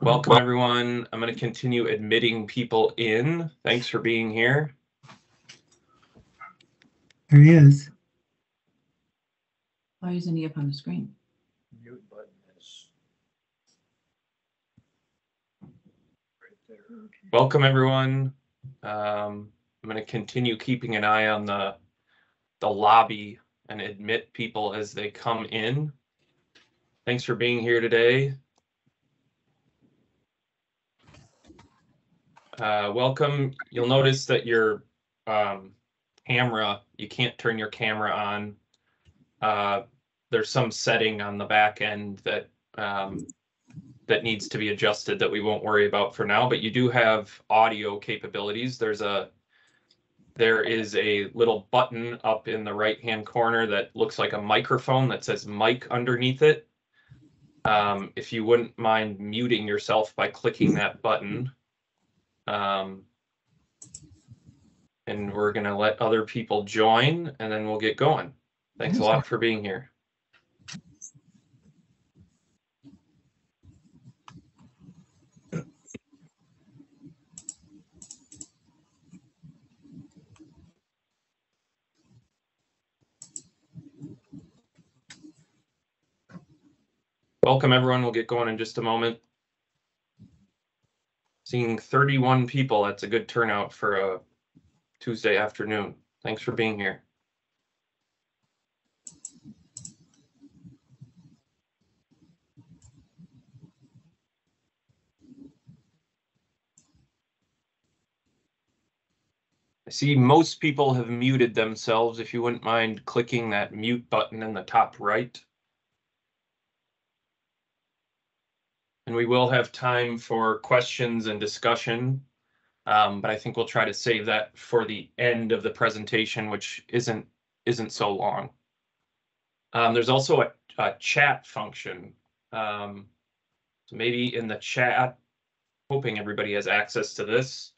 Welcome, everyone. I'm going to continue admitting people in. Thanks for being here. There he is. Why isn't he up on the screen? mute button is right there. Welcome, everyone. Um, I'm going to continue keeping an eye on the the lobby and admit people as they come in. Thanks for being here today. Uh, welcome. You'll notice that your um, camera, you can't turn your camera on. Uh, there's some setting on the back end that um, that needs to be adjusted that we won't worry about for now, but you do have audio capabilities. There's a there is a little button up in the right hand corner that looks like a microphone that says mic underneath it. Um, if you wouldn't mind muting yourself by clicking that button. Um, and we're gonna let other people join and then we'll get going. Thanks a lot for being here. Welcome, everyone. We'll get going in just a moment. Seeing 31 people, that's a good turnout for a Tuesday afternoon. Thanks for being here. I see most people have muted themselves. If you wouldn't mind clicking that mute button in the top right. And we will have time for questions and discussion. Um, but I think we'll try to save that for the end of the presentation, which isn't isn't so long. Um, there's also a, a chat function. Um, so maybe in the chat, hoping everybody has access to this.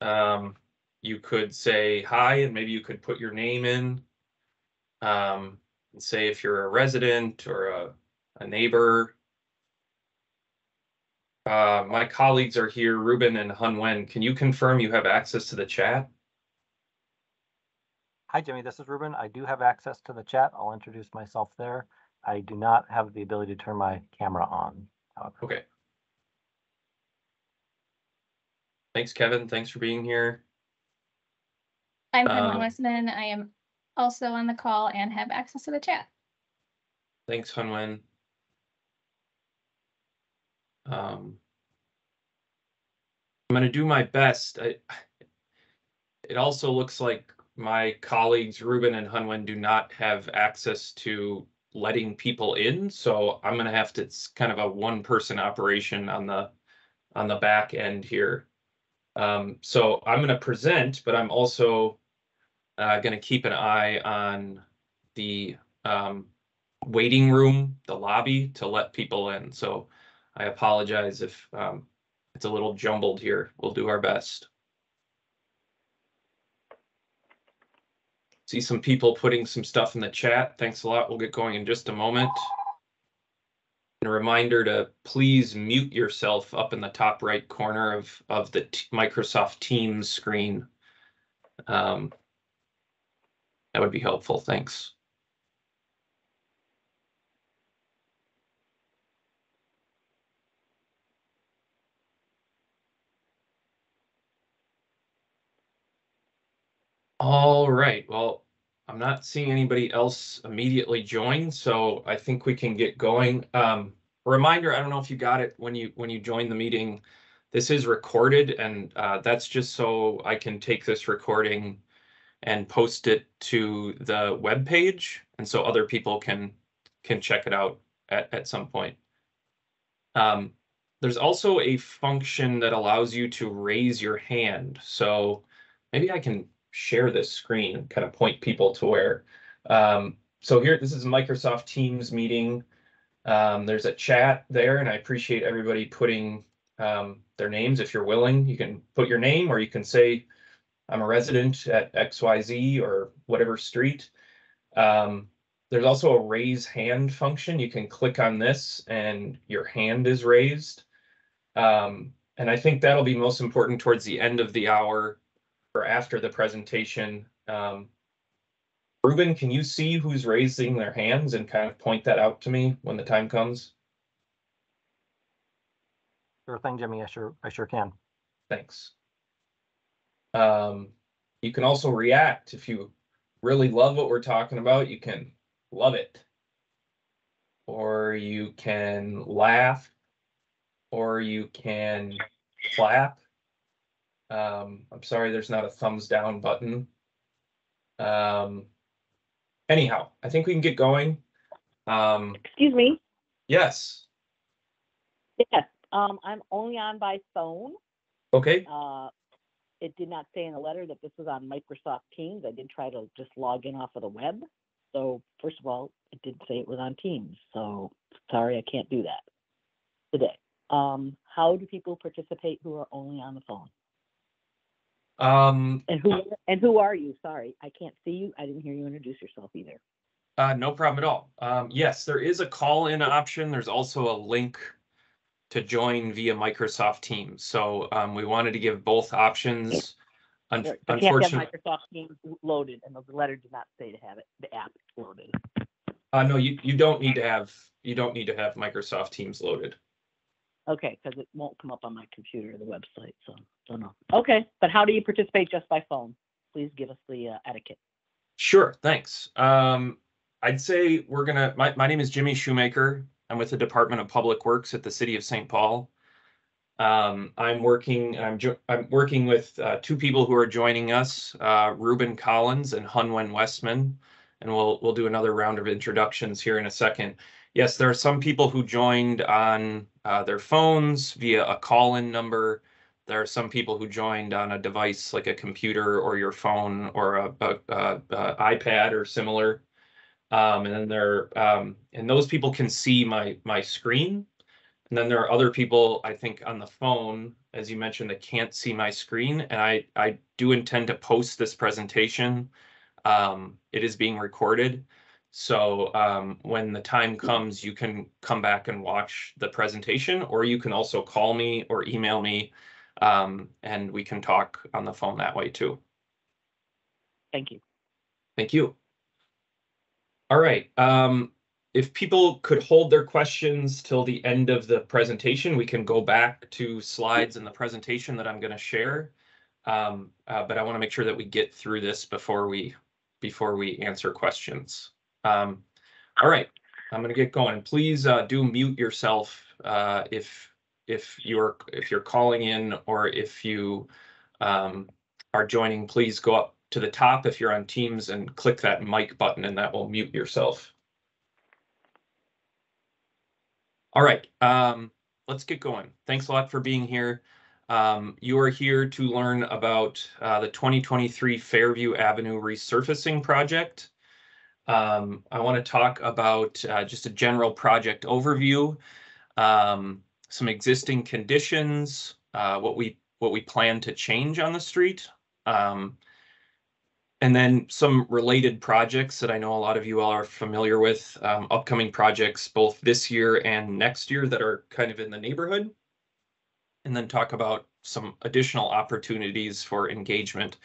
Um, you could say hi, and maybe you could put your name in. Um, and say if you're a resident or a, a neighbor, uh, my colleagues are here, Ruben and Hun Wen. Can you confirm you have access to the chat? Hi, Jimmy. This is Ruben. I do have access to the chat. I'll introduce myself there. I do not have the ability to turn my camera on. However. Okay. Thanks, Kevin. Thanks for being here. I'm Um, Westman. I am also on the call and have access to the chat. Thanks, Hun Wen. Um, I'm gonna do my best. I, it also looks like my colleagues Ruben and Hunwen do not have access to letting people in, so I'm gonna have to, it's kind of a one-person operation on the on the back end here. Um, so I'm gonna present, but I'm also uh, gonna keep an eye on the um, waiting room, the lobby to let people in. So I apologize if um, it's a little jumbled here. We'll do our best. See some people putting some stuff in the chat. Thanks a lot. We'll get going in just a moment. And a reminder to please mute yourself up in the top right corner of, of the t- Microsoft Teams screen. Um, that would be helpful. Thanks. All right, well, I'm not seeing anybody else immediately join, so I think we can get going. Um, reminder, I don't know if you got it when you, when you joined the meeting. This is recorded and, uh, that's just so I can take this recording and post it to the web page, and so other people can, can check it out at, at some point. Um, there's also a function that allows you to raise your hand, so maybe I can share this screen and kind of point people to where. Um, so here, this is Microsoft Teams meeting. Um, there's a chat there, and I appreciate everybody putting um, their names. If you're willing, you can put your name, or you can say, "I'm a resident at XYZ or whatever street." Um, there's also a raise hand function. You can click on this and your hand is raised. Um, and I think that'll be most important towards the end of the hour or after the presentation. Um, Ruben, can you see who's raising their hands and kind of point that out to me when the time comes? Sure thing, Jimmy. I sure, I sure can. Thanks. Um, you can also react if you really love what we're talking about, you can love it. Or you can laugh. Or you can clap. Um, I'm sorry, there's not a thumbs down button. Um, anyhow, I think we can get going. Um, Excuse me. yes, Yes, um, I'm only on by phone. okay, Uh, it did not say in the letter that this was on Microsoft Teams. I did try to just log in off of the web. So first of all, it did say it was on Teams. So sorry, I can't do that today. Um, how do people participate who are only on the phone? Um, And who and who are you? Sorry, I can't see you. I didn't hear you introduce yourself either. Uh, no problem at all. Um, yes, there is a call-in option. There's also a link to join via Microsoft Teams. So, um, we wanted to give both options. Un- There- You can't have Unfortunately, Microsoft Teams loaded, and the letter did not say to have it, the app loaded. uh, no, you, you don't need to have, you don't need to have Microsoft Teams loaded. Okay, because it won't come up on my computer, the website, so, don't know. Okay, but how do you participate just by phone? Please give us the uh, etiquette. Sure, thanks. Um, I'd say we're gonna, my, my name is Jimmy Shoemaker. I'm with the Department of Public Works at the City of St. Paul. Um, I'm working, I'm, I'm working with, uh, two people who are joining us, uh, Ruben Collins and Hunwen Westman. And we'll, we'll do another round of introductions here in a second. Yes, there are some people who joined on, uh, their phones via a call-in number. There are some people who joined on a device like a computer or your phone or a, a, a, a iPad or similar. Um, and then there, um, and those people can see my, my screen. And then there are other people, I think, on the phone, as you mentioned, that can't see my screen. And I, I do intend to post this presentation. Um, it is being recorded. So, um, when the time comes, you can come back and watch the presentation, or you can also call me or email me. Um, and we can talk on the phone that way too. Thank you. Thank you. All right, um, if people could hold their questions till the end of the presentation, we can go back to slides in the presentation that I'm gonna share. Um, uh, but I want to make sure that we get through this before we, before we answer questions. Um, all right, I'm gonna get going. Please, uh, do mute yourself, uh, if, if you're, if you're calling in or if you, um, are joining, please go up to the top if you're on Teams and click that mic button and that will mute yourself. All right, um, let's get going. Thanks a lot for being here. Um, you are here to learn about uh, the 2023 Fairview Avenue resurfacing project. Um, I want to talk about uh, just a general project overview, um, some existing conditions, uh, what we what we plan to change on the street, um, and then some related projects that I know a lot of you all are familiar with, um, upcoming projects both this year and next year that are kind of in the neighborhood. And then talk about some additional opportunities for engagement.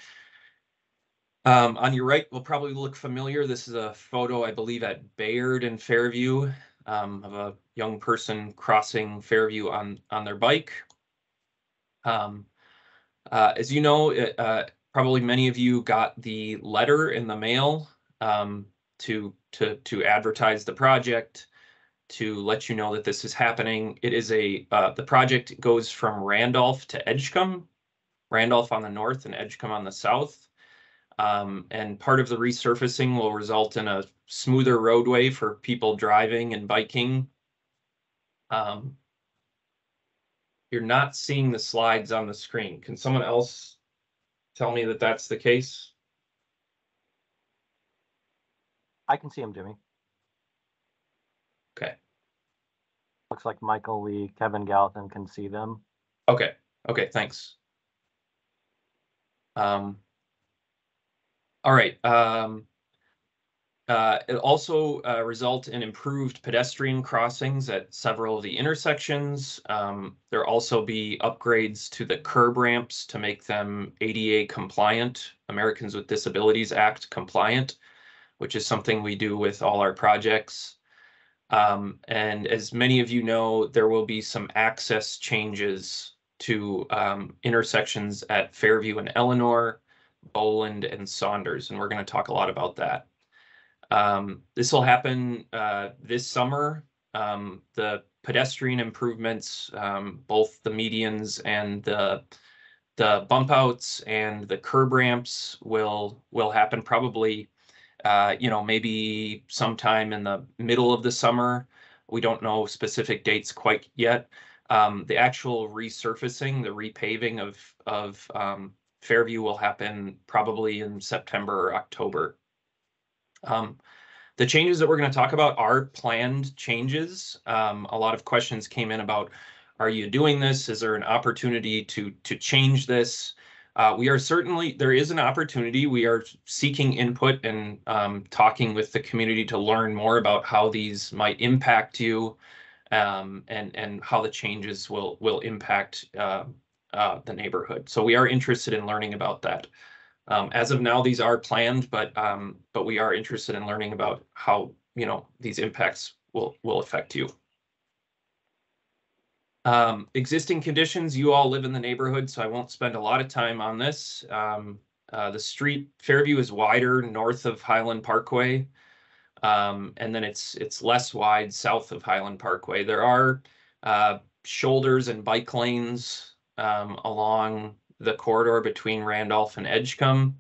Um, on your right will probably look familiar. This is a photo, I believe, at Bayard and Fairview um, of a young person crossing Fairview on on their bike. Um, uh, as you know, it, uh, probably many of you got the letter in the mail um, to to to advertise the project, to let you know that this is happening. It is a uh, the project goes from Randolph to Edgcumbe, Randolph on the north and Edgcumbe on the south. Um, and part of the resurfacing will result in a smoother roadway for people driving and biking. Um, you're not seeing the slides on the screen. Can someone else tell me that that's the case? I can see him, Jimmy. Okay, Looks like Michael Lee, Kevin Gallatin can see them. okay, okay, thanks. Um. All right, um. Uh, it also uh, result in improved pedestrian crossings at several of the intersections. Um, there also be upgrades to the curb ramps to make them ADA compliant, Americans with Disabilities Act compliant, which is something we do with all our projects. Um, and as many of you know, there will be some access changes to um, intersections at Fairview and Eleanor, Bohland and Saunders, and we're going to talk a lot about that. Um, this will happen uh, this summer. Um, the pedestrian improvements, um, both the medians and the the bump outs and the curb ramps will will happen probably uh, you know, maybe sometime in the middle of the summer. We don't know specific dates quite yet. Um, the actual resurfacing, the repaving of of um, Fairview will happen probably in September or October. Um, the changes that we're going to talk about are planned changes. Um, a lot of questions came in about, are you doing this? Is there an opportunity to to change this? Uh, we are certainly, there is an opportunity. We are seeking input and um, talking with the community to learn more about how these might impact you um, and, and how the changes will, will impact uh, uh, the neighborhood. So we are interested in learning about that. Um, as of now, these are planned, but um, but we are interested in learning about how you know these impacts will will affect you. Um, existing conditions, you all live in the neighborhood, so I won't spend a lot of time on this. Um, uh, the street Fairview is wider north of Highland Parkway. Um, and then it's it's less wide south of Highland Parkway. There are uh, shoulders and bike lanes um, along the corridor between Randolph and Edgcumbe.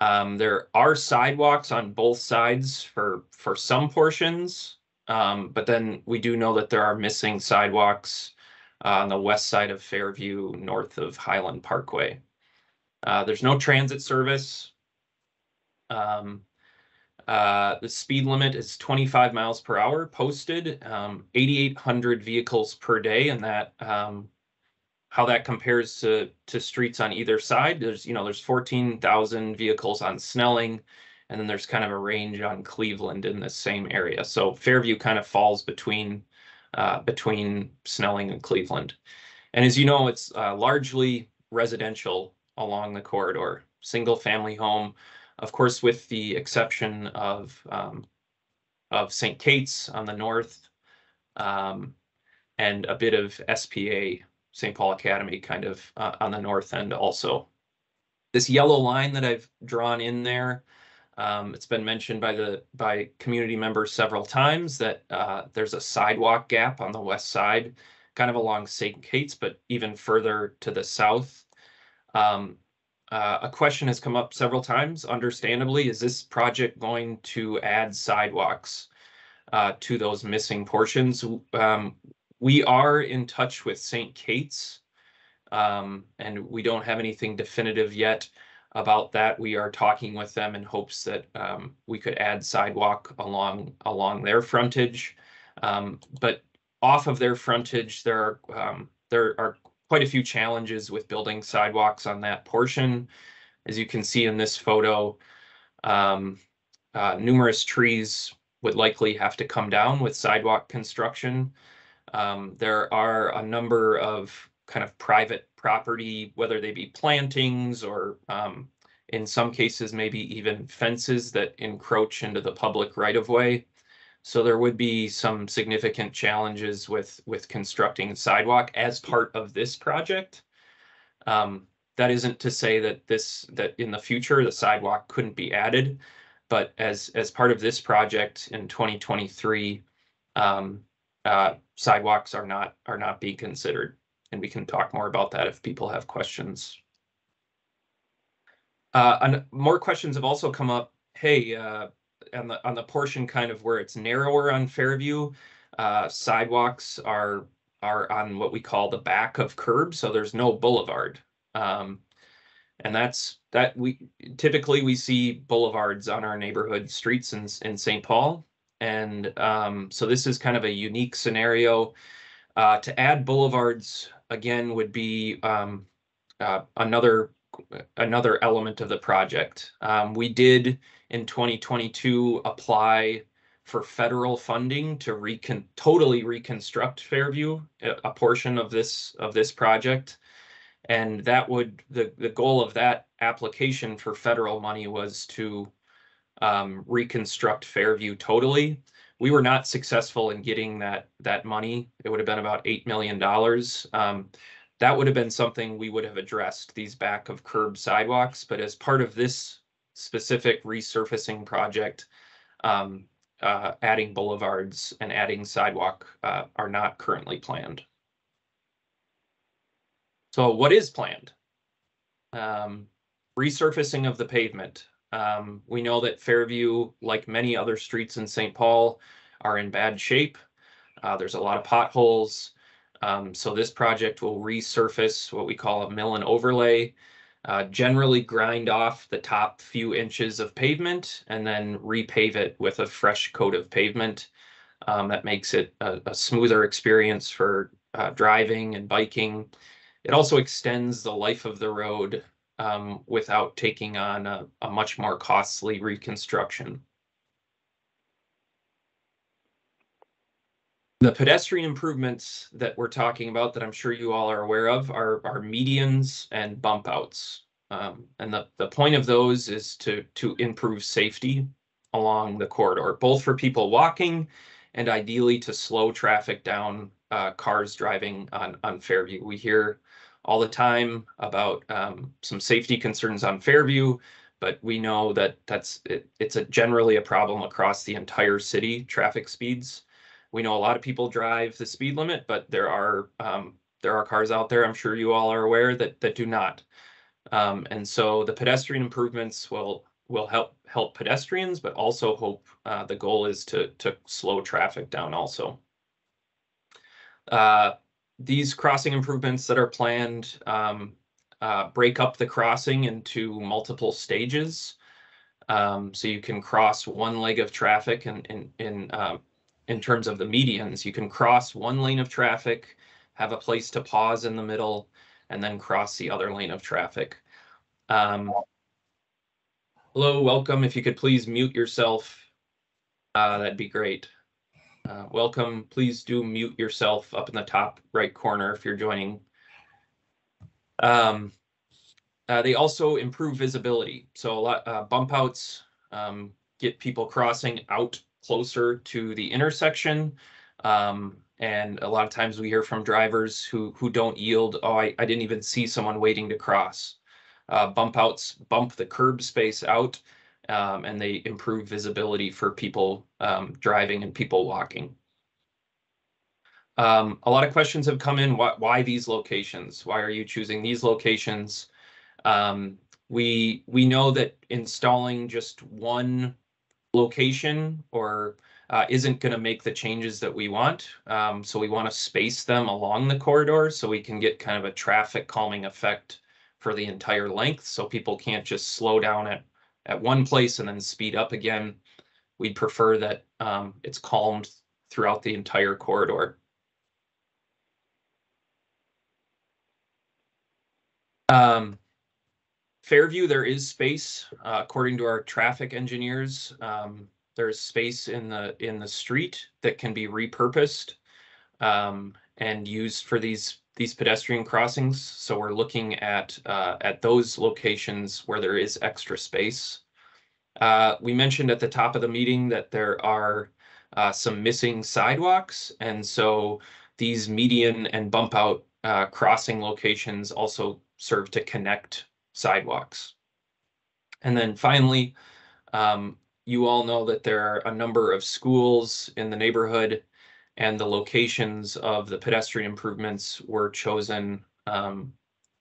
Um, there are sidewalks on both sides for for some portions, um, but then we do know that there are missing sidewalks uh, on the west side of Fairview, north of Highland Parkway. Uh, there's no transit service. Um, uh, the speed limit is 25 miles per hour posted, um, 8,800 vehicles per day, and that um, how that compares to to streets on either side. There's you know there's 14,000 vehicles on Snelling, and then there's kind of a range on Cleveland in the same area. So Fairview kind of falls between uh, between Snelling and Cleveland. And as you know, it's uh, largely residential along the corridor, single family home, of course, with the exception of um, of St. Kate's on the north um, and a bit of SPA, St. Paul Academy, kind of uh, on the north end also. This yellow line that I've drawn in there um, it's been mentioned by the by community members several times that uh, there's a sidewalk gap on the west side, kind of along St. Kate's, but even further to the south. Um, uh, a question has come up several times, understandably, is this project going to add sidewalks uh, to those missing portions? Um, we are in touch with St. Kate's um, and we don't have anything definitive yet about that. We are talking with them in hopes that um, we could add sidewalk along along their frontage. Um, but off of their frontage, there are um, there are quite a few challenges with building sidewalks on that portion. As you can see in this photo, um, uh, numerous trees would likely have to come down with sidewalk construction. Um, there are a number of kind of private property, whether they be plantings or um, in some cases, maybe even fences that encroach into the public right of way. So there would be some significant challenges with with constructing sidewalk as part of this project. Um, that isn't to say that this that in the future the sidewalk couldn't be added, but as as part of this project in 2023, um, uh, sidewalks are not are not being considered and we can talk more about that if people have questions. Uh, and more questions have also come up. Hey, uh, on the on the portion kind of where it's narrower on Fairview, uh, sidewalks are are on what we call the back of curbs, so there's no boulevard. Um, and that's that we typically we see boulevards on our neighborhood streets in in St. Paul, and um, so this is kind of a unique scenario. Uh, to add boulevards again would be um, uh, another another element of the project. Um, we did in twenty twenty-two apply for federal funding to recon, totally reconstruct Fairview, a, a portion of this, of this project. And that would, the, the goal of that application for federal money was to um, reconstruct Fairview totally. We were not successful in getting that, that money. It would have been about eight million dollars. Um, that would have been something we would have addressed, these back of curb sidewalks, but as part of this specific resurfacing project, um, uh, adding boulevards and adding sidewalk, uh, are not currently planned. So what is planned? Um, resurfacing of the pavement. Um, we know that Fairview, like many other streets in St. Paul, are in bad shape. Uh, there's a lot of potholes. Um, so this project will resurface what we call a mill and overlay. Uh, generally grind off the top few inches of pavement and then repave it with a fresh coat of pavement. Um, that makes it a, a smoother experience for uh, driving and biking. It also extends the life of the road um, without taking on a, a much more costly reconstruction. The pedestrian improvements that we're talking about that I'm sure you all are aware of are, are medians and bump outs. Um, and the, the point of those is to, to improve safety along the corridor, both for people walking and ideally to slow traffic down uh, cars driving on, on Fairview. We hear all the time about um, some safety concerns on Fairview, but we know that that's it, it's a generally a problem across the entire city, traffic speeds. We know a lot of people drive the speed limit, but there are um, there are cars out there, I'm sure you all are aware, that that do not. Um, and so the pedestrian improvements will will help help pedestrians, but also hope uh, the goal is to to slow traffic down also. Uh, these crossing improvements that are planned um, uh, break up the crossing into multiple stages. Um, so you can cross one leg of traffic and in, in, uh, in terms of the medians, you can cross one lane of traffic, have a place to pause in the middle, and then cross the other lane of traffic. Um, hello, welcome. If you could please mute yourself, uh, that'd be great. Uh, welcome. Please do mute yourself up in the top right corner if you're joining. Um, uh, they also improve visibility. So a lot uh, bump outs um, get people crossing out closer to the intersection. Um, and a lot of times we hear from drivers who who don't yield. Oh, I, I didn't even see someone waiting to cross. Uh, bump outs bump the curb space out um, and they improve visibility for people um, driving and people walking. Um, a lot of questions have come in. Why, why, these locations? Why are you choosing these locations? Um, we we know that installing just one location or uh, isn't going to make the changes that we want. Um, so we want to space them along the corridor so we can get kind of a traffic calming effect for the entire length. So people can't just slow down at at one place and then speed up again. We'd prefer that um, it's calmed throughout the entire corridor. Um, Fairview, there is space, uh, according to our traffic engineers. Um, there's space in the in the street that can be repurposed um, and used for these these pedestrian crossings. So we're looking at uh, at those locations where there is extra space. Uh, we mentioned at the top of the meeting that there are uh, some missing sidewalks, and so these median and bump out uh, crossing locations also serve to connect sidewalks. And then finally, um, you all know that there are a number of schools in the neighborhood and the locations of the pedestrian improvements were chosen um,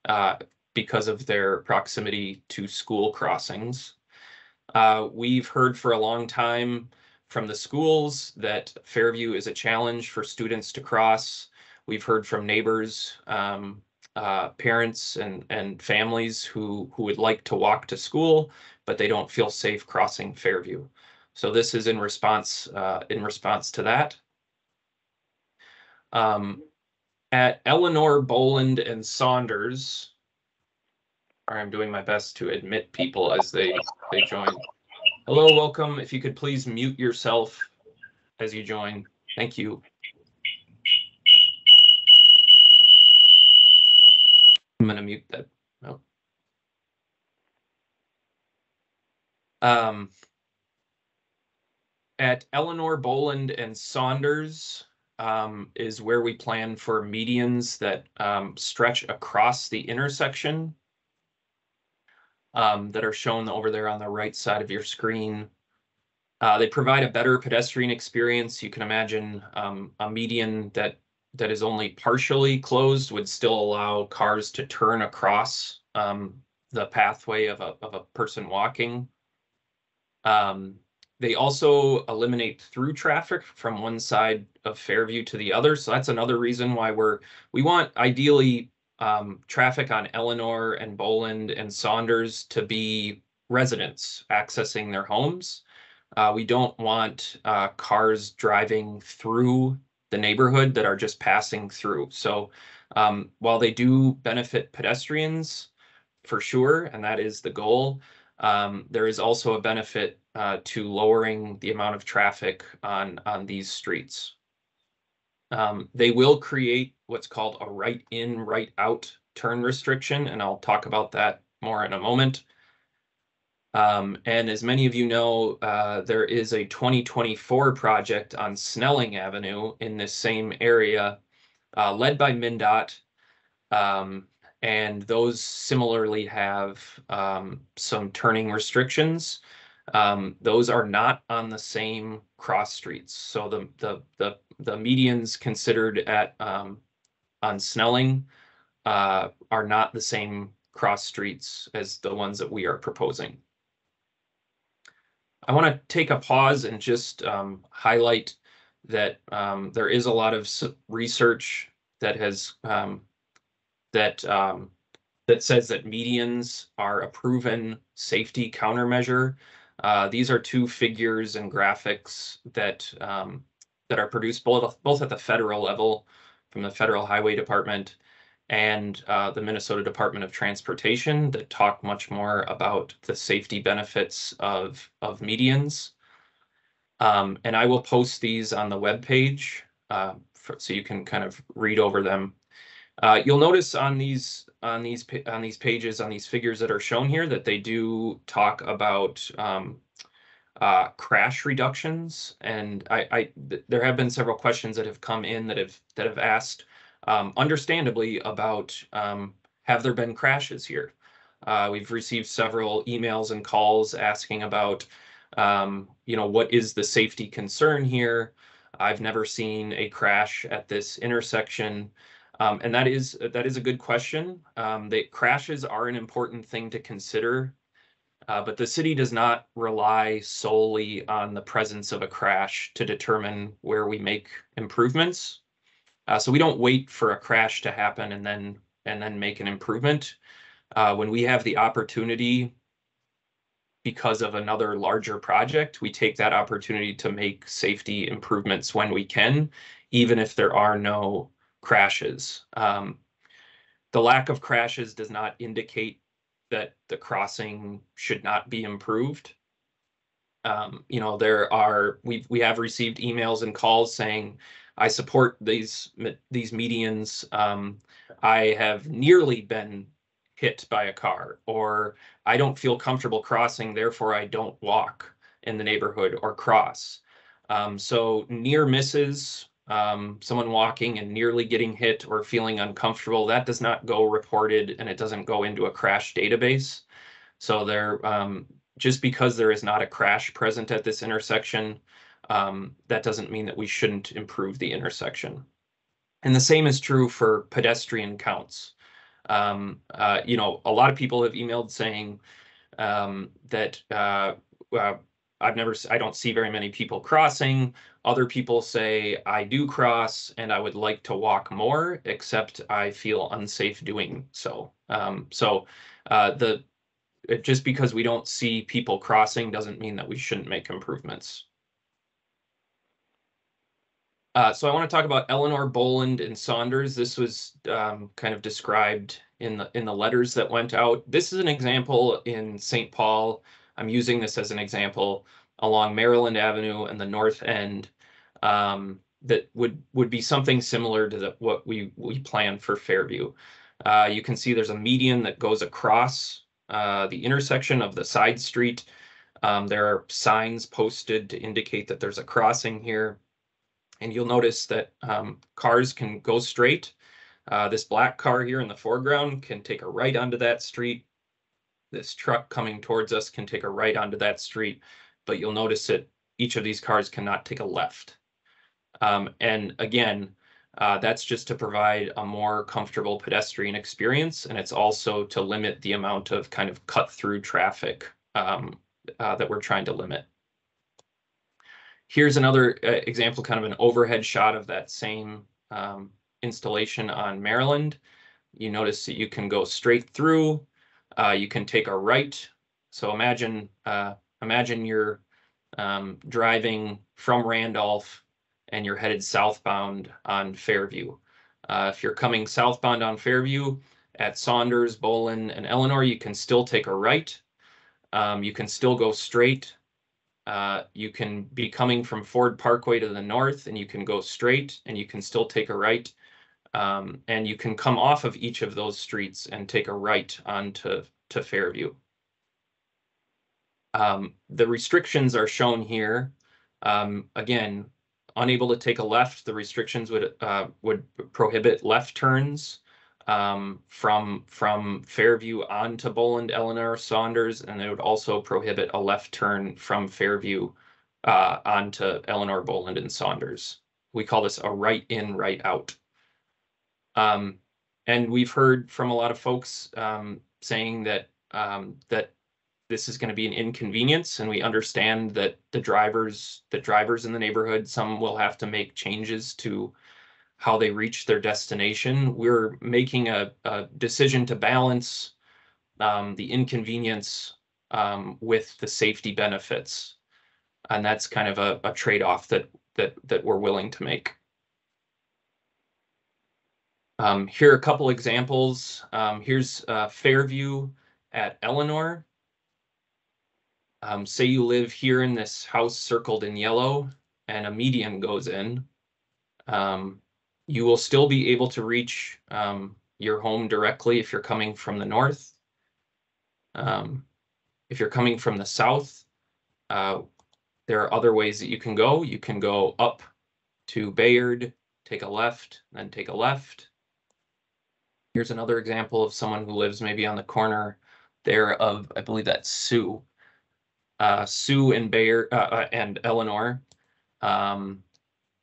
uh, because of their proximity to school crossings. Uh, we've heard for a long time from the schools that Fairview is a challenge for students to cross. We've heard from neighbors, um, uh, parents and, and families who, who would like to walk to school, but they don't feel safe crossing Fairview. So this is in response, uh, in response to that. Um, at Eleanor, Bohland, and Saunders, I'm doing my best to admit people as they, they join. Hello, welcome. If you could please mute yourself as you join. Thank you. I'm gonna mute that. No. Um, at Eleanor Bohland and Saunders um, is where we plan for medians that um, stretch across the intersection um, that are shown over there on the right side of your screen. Uh, they provide a better pedestrian experience. You can imagine um, a median that that is only partially closed would still allow cars to turn across um, the pathway of a of a person walking. Um, they also eliminate through traffic from one side of Fairview to the other. So that's another reason why we're we want ideally um, traffic on Eleanor and Bohland and Saunders to be residents accessing their homes. Uh, we don't want uh, cars driving through the neighborhood that are just passing through. So um, while they do benefit pedestrians for sure, and that is the goal, um, there is also a benefit uh, to lowering the amount of traffic on on these streets. Um, they will create what's called a right in, right out turn restriction, and I'll talk about that more in a moment. Um, and as many of you know, uh, there is a 2024 project on Snelling Avenue in this same area, uh, led by MnDOT. Um, and those similarly have um, some turning restrictions. Um, those are not on the same cross streets. So the the the the medians considered at um, on Snelling uh, are not the same cross streets as the ones that we are proposing. I want to take a pause and just um, highlight that um, there is a lot of research that has um, that um, that says that medians are a proven safety countermeasure. Uh, these are two figures and graphics that um, that are produced both both at the federal level from the Federal Highway Department and uh, the Minnesota Department of Transportation that talk much more about the safety benefits of, of medians. Um, and I will post these on the web page uh, so you can kind of read over them. Uh, you'll notice on these on these on these pages on these figures that are shown here that they do talk about um, uh, crash reductions, and I, I th there have been several questions that have come in that have that have asked um, understandably about um, have there been crashes here? Uh, we've received several emails and calls asking about, um, you know, what is the safety concern here? I've never seen a crash at this intersection. Um, and that is that is a good question. Um, the crashes are an important thing to consider, uh, but the city does not rely solely on the presence of a crash to determine where we make improvements. Uh, so we don't wait for a crash to happen and then and then make an improvement. Uh, when we have the opportunity because of another larger project, we take that opportunity to make safety improvements when we can, even if there are no crashes. Um, the lack of crashes does not indicate that the crossing should not be improved. Um, you know, there are we we have received emails and calls saying I support these these medians. Um, I have nearly been hit by a car, or I don't feel comfortable crossing, therefore I don't walk in the neighborhood or cross. Um, so near misses, um, someone walking and nearly getting hit or feeling uncomfortable, that does not go reported and it doesn't go into a crash database. So there, um, just because there is not a crash present at this intersection, um, that doesn't mean that we shouldn't improve the intersection. And the same is true for pedestrian counts. Um, uh, you know, a lot of people have emailed saying um, that uh, uh, I've never, I don't see very many people crossing. Other people say I do cross and I would like to walk more, except I feel unsafe doing so. Um, so uh, the just because we don't see people crossing doesn't mean that we shouldn't make improvements. Uh, so I want to talk about Eleanor Bohland and Saunders. This was um, kind of described in the in the letters that went out. This is an example in St. Paul. I'm using this as an example along Maryland Avenue and the north end. Um, that would would be something similar to the, what we we plan for Fairview. Uh, you can see there's a median that goes across uh, the intersection of the side street. Um, there are signs posted to indicate that there's a crossing here. And you'll notice that um, cars can go straight. Uh, this black car here in the foreground can take a right onto that street. This truck coming towards us can take a right onto that street, but you'll notice that each of these cars cannot take a left. Um, and again, uh, that's just to provide a more comfortable pedestrian experience, and it's also to limit the amount of kind of cut through traffic um, uh, that we're trying to limit. Here's another uh, example, kind of an overhead shot of that same um, installation on Maryland. You notice that you can go straight through. Uh, you can take a right. So imagine uh, imagine you're um, driving from Randolph and you're headed southbound on Fairview. Uh, if you're coming southbound on Fairview at Saunders, Bohland, and Eleanor, you can still take a right. Um, you can still go straight uh, you can be coming from Ford Parkway to the north and you can go straight and you can still take a right. Um, and you can come off of each of those streets and take a right onto to Fairview. Um, the restrictions are shown here. Um, again, unable to take a left, the restrictions would uh, would prohibit left turns um, from from Fairview onto Bohland, Eleanor, Saunders, and it would also prohibit a left turn from Fairview uh, onto Eleanor, Bohland, and Saunders. We call this a right in, right out. Um, and we've heard from a lot of folks um, saying that um, that this is going to be an inconvenience, and we understand that the drivers, the drivers in the neighborhood, some will have to make changes to how they reach their destination. We're making a, a decision to balance um, the inconvenience um, with the safety benefits. And that's kind of a, a trade-off that, that, that we're willing to make. Um, here are a couple examples. Um, here's uh, Fairview at Eleanor. Um, say you live here in this house circled in yellow and a median goes in. Um, you will still be able to reach um, your home directly if you're coming from the north. Um, if you're coming from the south, uh, there are other ways that you can go. You can go up to Bayard, take a left, then take a left. Here's another example of someone who lives maybe on the corner there of, I believe that's Sue. Uh, Sue and Bayard uh, uh, and Eleanor. Um,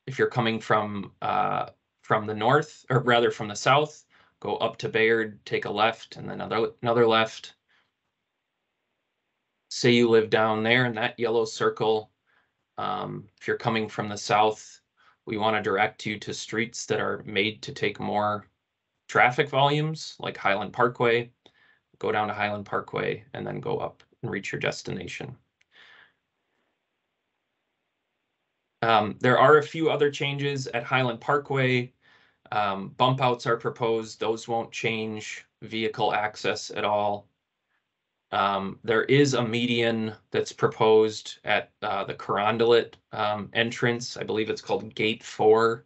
if you're coming from uh, from the north, or rather from the south, go up to Bayard, take a left, and then another another left. Say you live down there in that yellow circle. Um, if you're coming from the south, we want to direct you to streets that are made to take more traffic volumes, like Highland Parkway. Go down to Highland Parkway and then go up and reach your destination. Um, there are a few other changes at Highland Parkway. Um, bump outs are proposed. Those won't change vehicle access at all. Um, there is a median that's proposed at uh, the Carondelet um, entrance. I believe it's called Gate 4,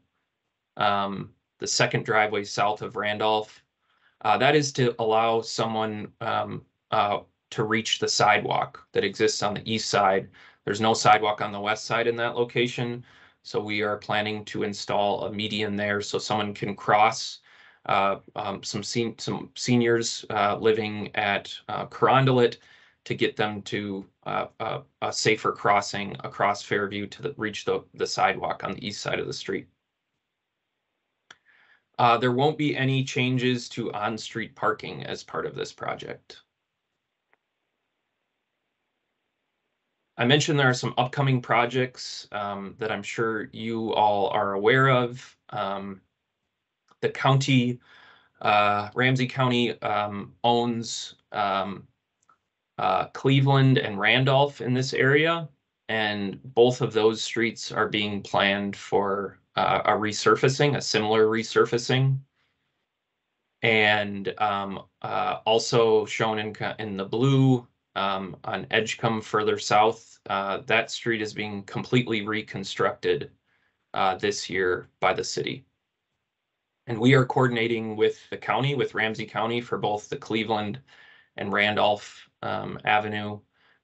um, the second driveway south of Randolph. Uh, that is to allow someone um, uh, to reach the sidewalk that exists on the east side there's no sidewalk on the west side in that location. So we are planning to install a median there so someone can cross. Uh, um, some some seniors uh, living at uh, Carondelet to get them to uh, uh, a safer crossing across Fairview to the, reach the, the sidewalk on the east side of the street. Uh, there won't be any changes to on-street parking as part of this project. I mentioned there are some upcoming projects um, that I'm sure you all are aware of. Um, the county, uh, Ramsey County um, owns um, uh, Cleveland and Randolph in this area, and both of those streets are being planned for uh, a resurfacing, a similar resurfacing. And um, uh, also shown in, in the blue, um, on Edgcumbe further south, uh, that street is being completely reconstructed uh, this year by the city. And we are coordinating with the county, with Ramsey County for both the Cleveland and Randolph um, Avenue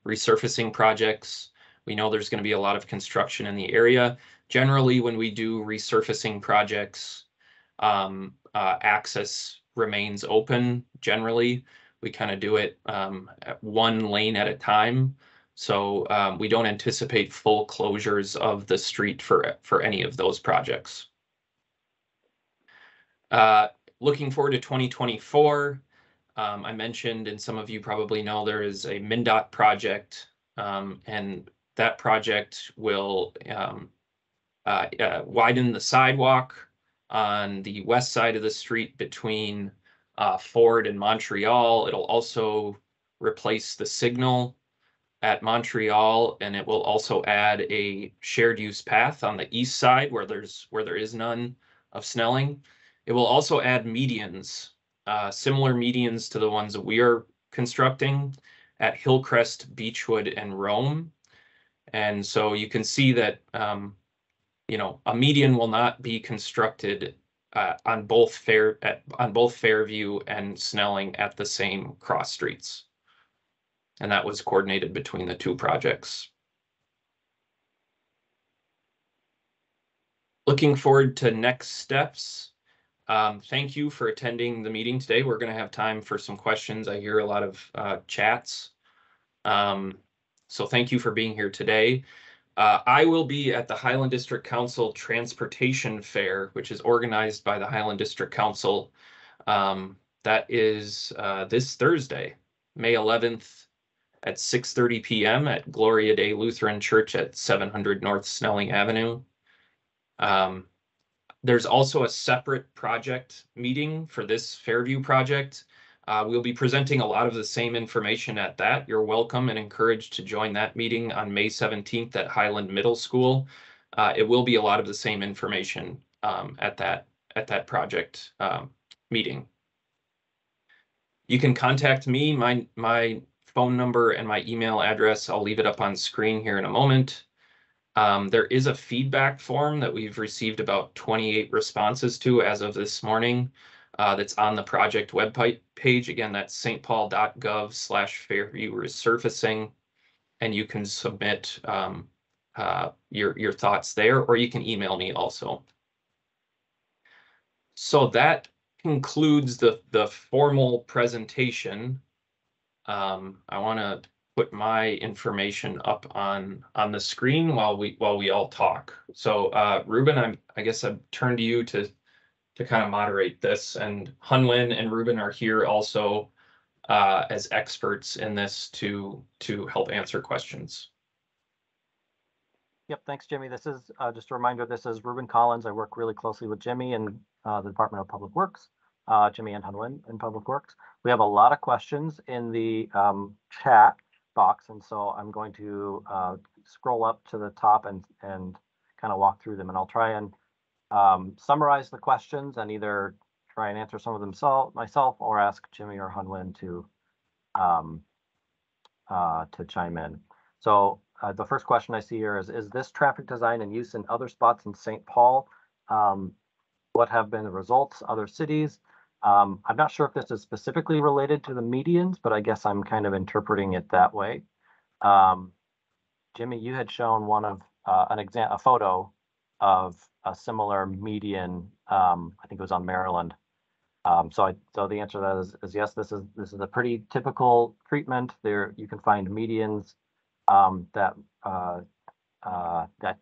resurfacing projects. We know there's going to be a lot of construction in the area. Generally, when we do resurfacing projects, um, uh, access remains open generally. We kind of do it um, one lane at a time. So um, we don't anticipate full closures of the street for, for any of those projects. Uh, looking forward to twenty twenty-four, um, I mentioned, and some of you probably know, there is a MnDOT project. Um, and that project will, um, uh, uh, widen the sidewalk on the west side of the street between, uh, Ford and Montreal. It'll also replace the signal at Montreal, and it will also add a shared use path on the east side where there's, where there is none of Snelling. It will also add medians, uh, similar medians to the ones that we are constructing at Hillcrest, Beechwood, and Rome. And so you can see that, um, you know, a median will not be constructed uh, on both Fair, at, on both Fairview and Snelling at the same cross streets. And that was coordinated between the two projects. Looking forward to next steps. Um, thank you for attending the meeting today. We're gonna have time for some questions. I hear a lot of uh, chats. Um, so thank you for being here today. Uh, I will be at the Highland District Council Transportation Fair, which is organized by the Highland District Council. Um, that is uh, this Thursday, May eleventh at six thirty PM at Gloria Dei Lutheran Church at seven hundred North Snelling Avenue. Um, there's also a separate project meeting for this Fairview project. Uh, we'll be presenting a lot of the same information at that. You're welcome and encouraged to join that meeting on May seventeenth at Highland Middle School. Uh, it will be a lot of the same information um, at that at that project um, meeting. You can contact me. My my phone number and my email address. I'll leave it up on screen here in a moment. Um, there is a feedback form that we've received about twenty-eight responses to as of this morning. Uh, that's on the project web page. Again, that's stpaul.gov slash Fairview resurfacing. And you can submit, um, uh, your, your thoughts there, or you can email me also. So that concludes the, the formal presentation. Um, I want to put my information up on, on the screen while we, while we all talk. So, uh, Ruben, I'm, I guess I've turned to you to, to kind of moderate this and Hunlin and Ruben are here also uh, as experts in this to, to help answer questions. Yep, thanks, Jimmy. This is uh, just a reminder, this is Ruben Collins. I work really closely with Jimmy and uh, the Department of Public Works, uh, Jimmy and Hunlin in Public Works. We have a lot of questions in the um, chat box, and so I'm going to uh, scroll up to the top and, and kind of walk through them, and I'll try and um, summarize the questions and either try and answer some of them myself or ask Jimmy or Hunlin to um, uh, to chime in. So uh, the first question I see here is, is this traffic design in use in other spots in St. Paul? Um, what have been the results, other cities? Um, I'm not sure if this is specifically related to the medians, but I guess I'm kind of interpreting it that way. Um, Jimmy, you had shown one of uh, an exam, a photo of a similar median. Um, I think it was on Maryland. Um, so I, so the answer to that is, is yes, this is, this is a pretty typical treatment. There, you can find medians um, that, uh, uh, that,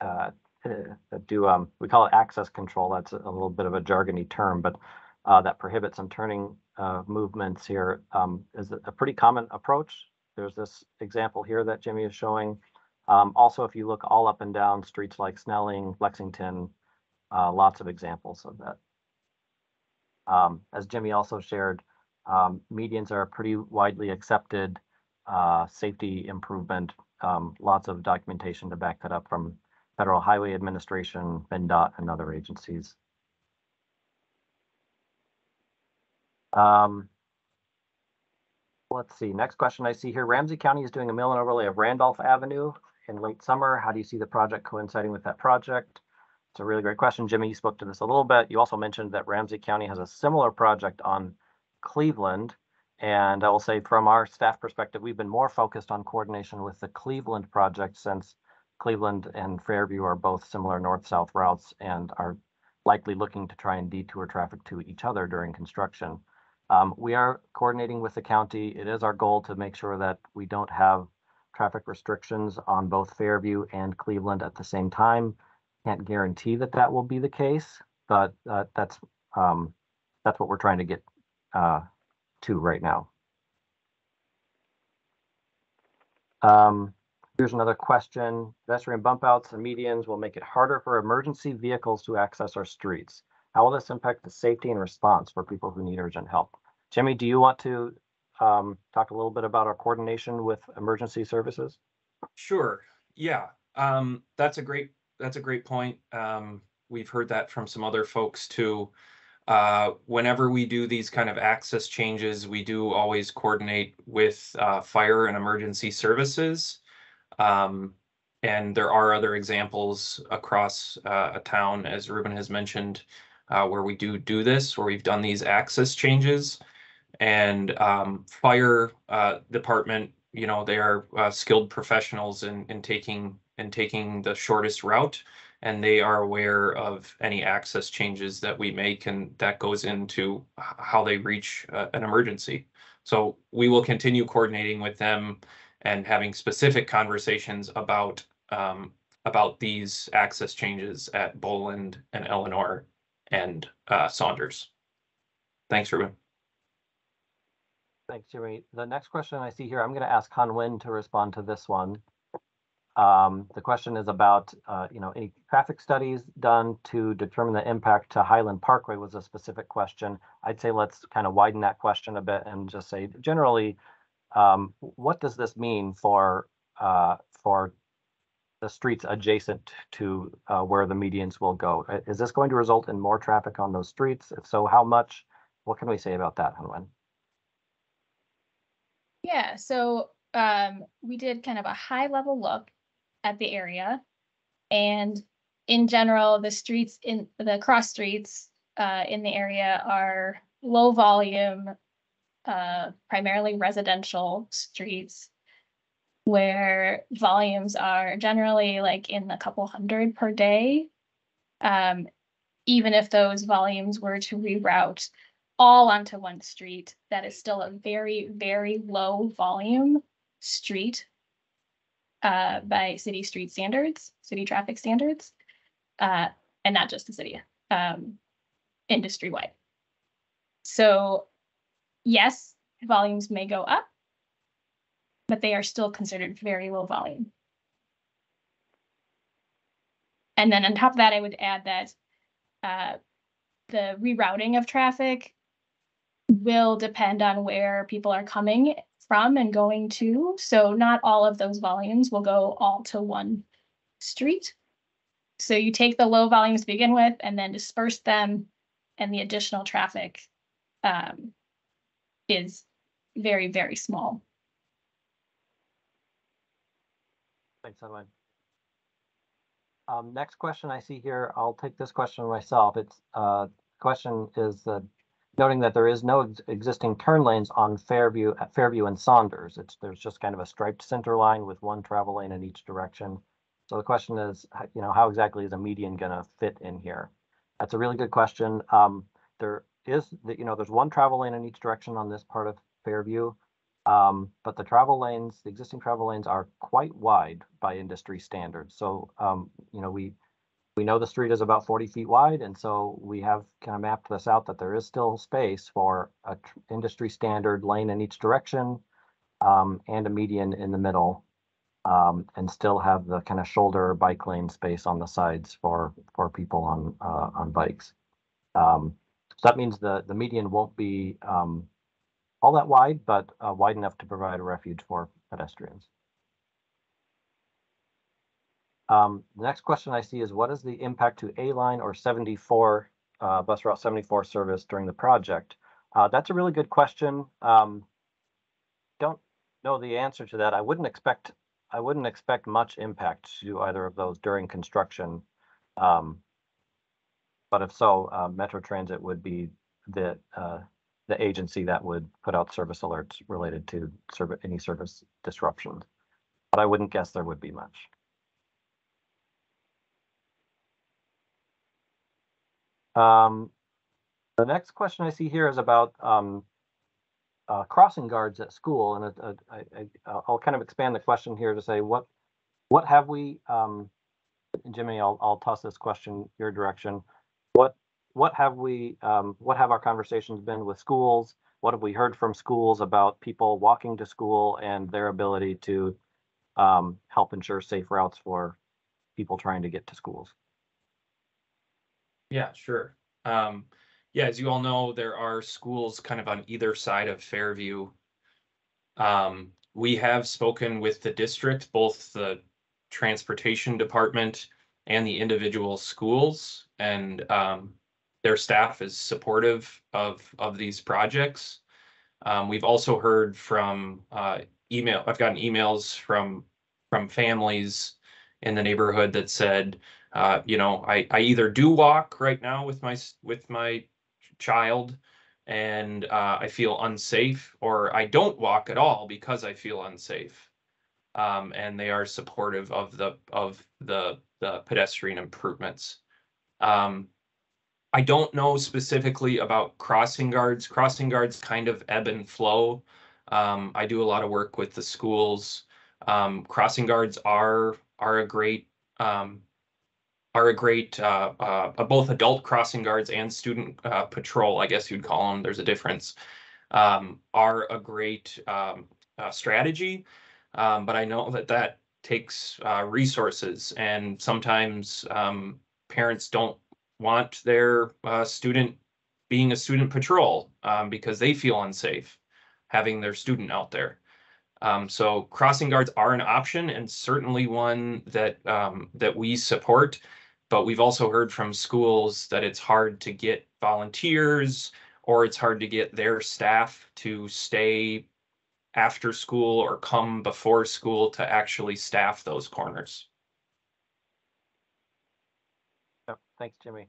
uh, that do, um, we call it access control. That's a little bit of a jargony term, but, uh, that prohibits some turning, uh, movements here, um, is a pretty common approach. There's this example here that Jimmy is showing. Um, also, if you look all up and down streets like Snelling, Lexington, uh, lots of examples of that. Um, as Jimmy also shared, um, medians are a pretty widely accepted uh, safety improvement. Um, lots of documentation to back that up from Federal Highway Administration, PennDOT, and other agencies. Um, let's see, next question I see here, Ramsey County is doing a mill and overlay of Randolph Avenue in late summer. How do you see the project coinciding with that project? It's a really great question. Jimmy, you spoke to this a little bit. You also mentioned that Ramsey County has a similar project on Cleveland. And I will say from our staff perspective, we've been more focused on coordination with the Cleveland project since Cleveland and Fairview are both similar north-south routes and are likely looking to try and detour traffic to each other during construction. Um, we are coordinating with the county. It is our goal to make sure that we don't have traffic restrictions on both Fairview and Cleveland at the same time. Can't guarantee that that will be the case, but uh, that's um, that's what we're trying to get uh, to right now. Um, here's another question. Pedestrian bump outs and medians will make it harder for emergency vehicles to access our streets. How will this impact the safety and response for people who need urgent help? Jimmy, do you want to um, talk a little bit about our coordination with emergency services? Sure. Yeah. Um, that's a great, that's a great point. Um, we've heard that from some other folks too. Uh, whenever we do these kind of access changes, we do always coordinate with, uh, fire and emergency services. Um, and there are other examples across, uh, a town, as Ruben has mentioned, uh, where we do do this, where we've done these access changes. And, um, fire, uh, department you know, they are uh, skilled professionals in, in taking, in taking the shortest route. And they are aware of any access changes that we make and that goes into how they reach uh, an emergency. So we will continue coordinating with them and having specific conversations about, um, about these access changes at Bohland and Eleanor and uh, Saunders. Thanks, Ruben. Thanks, Jimmy. The next question I see here, I'm going to ask Han to respond to this one. Um, the question is about, uh, you know, any traffic studies done to determine the impact to Highland Parkway was a specific question. I'd say let's kind of widen that question a bit and just say generally, um, what does this mean for uh, for the streets adjacent to uh, where the medians will go? Is this going to result in more traffic on those streets? If so, how much? What can we say about that, Han Wen? Yeah, so um, we did kind of a high level look at the area. And in general, the streets in the cross streets uh, in the area are low volume, uh, primarily residential streets where volumes are generally like in a couple hundred per day. Um, even if those volumes were to reroute all onto one street, that is still a very, very low volume street uh, by city street standards, city traffic standards, uh, and not just the city, um, industry wide. So, yes, volumes may go up, but they are still considered very low volume. And then on top of that, I would add that uh, the rerouting of traffic will depend on where people are coming from and going to. So not all of those volumes will go all to one street. So you take the low volumes to begin with and then disperse them and the additional traffic um, is very, very small. Thanks, Han Wen. Um, next question I see here, I'll take this question myself. It's, uh, question is, uh, noting that there is no ex- existing turn lanes on Fairview, at Fairview and Saunders. It's, there's just kind of a striped center line with one travel lane in each direction. So the question is, you know, how exactly is a median gonna fit in here? That's a really good question. Um, there is, the- you know, there's one travel lane in each direction on this part of Fairview. Um, but the travel lanes, the existing travel lanes are quite wide by industry standards. So, um, you know, we, we know the street is about forty feet wide, and so we have kind of mapped this out that there is still space for a tr- industry standard lane in each direction. Um, and a median in the middle. Um, and still have the kind of shoulder bike lane space on the sides for, for people on, uh, on bikes. Um, so that means the, the median won't be, um, all that wide, but uh, wide enough to provide a refuge for pedestrians. Um, the next question I see is what is the impact to A line or seventy-four, uh, bus route seventy-four service during the project? Uh, that's a really good question. Um, don't know the answer to that. I wouldn't expect, I wouldn't expect much impact to either of those during construction. Um, but if so, uh, Metro Transit would be the, uh, the agency that would put out service alerts related to service, any service disruptions. But I wouldn't guess there would be much. Um, the next question I see here is about, um, uh, crossing guards at school, and I, I, I'll- I'll kind of expand the question here to say, what, what have we, um, Jimmy, I'll, I'll toss this question your direction. What, what have we, um, what have our conversations been with schools? What have we heard from schools about people walking to school and their ability to, um, help ensure safe routes for people trying to get to schools? Yeah, sure. Um, yeah, as you all know, there are schools kind of on either side of Fairview. Um, we have spoken with the district, both the transportation department and the individual schools, and um, their staff is supportive of of these projects. Um, we've also heard from uh, email. I've gotten emails from from families in the neighborhood that said, uh, you know, I, I either do walk right now with my, with my child and, uh, I feel unsafe, or I don't walk at all because I feel unsafe. Um, and they are supportive of the, of the, the pedestrian improvements. Um, I don't know specifically about crossing guards. Crossing guards kind of ebb and flow. Um, I do a lot of work with the schools. Um, crossing guards are, are a great, um, are a great, uh, uh, uh, both adult crossing guards and student, uh, patrol, I guess you'd call them, there's a difference. Um, are a great, um, uh, strategy. Um, but I know that that takes, resources and sometimes, um, parents don't want their, student being a student patrol, um, because they feel unsafe having their student out there. Um, so crossing guards are an option and certainly one that, um, that we support. But we've also heard from schools that it's hard to get volunteers or it's hard to get their staff to stay after school or come before school to actually staff those corners. Yep, thanks, Jimmy.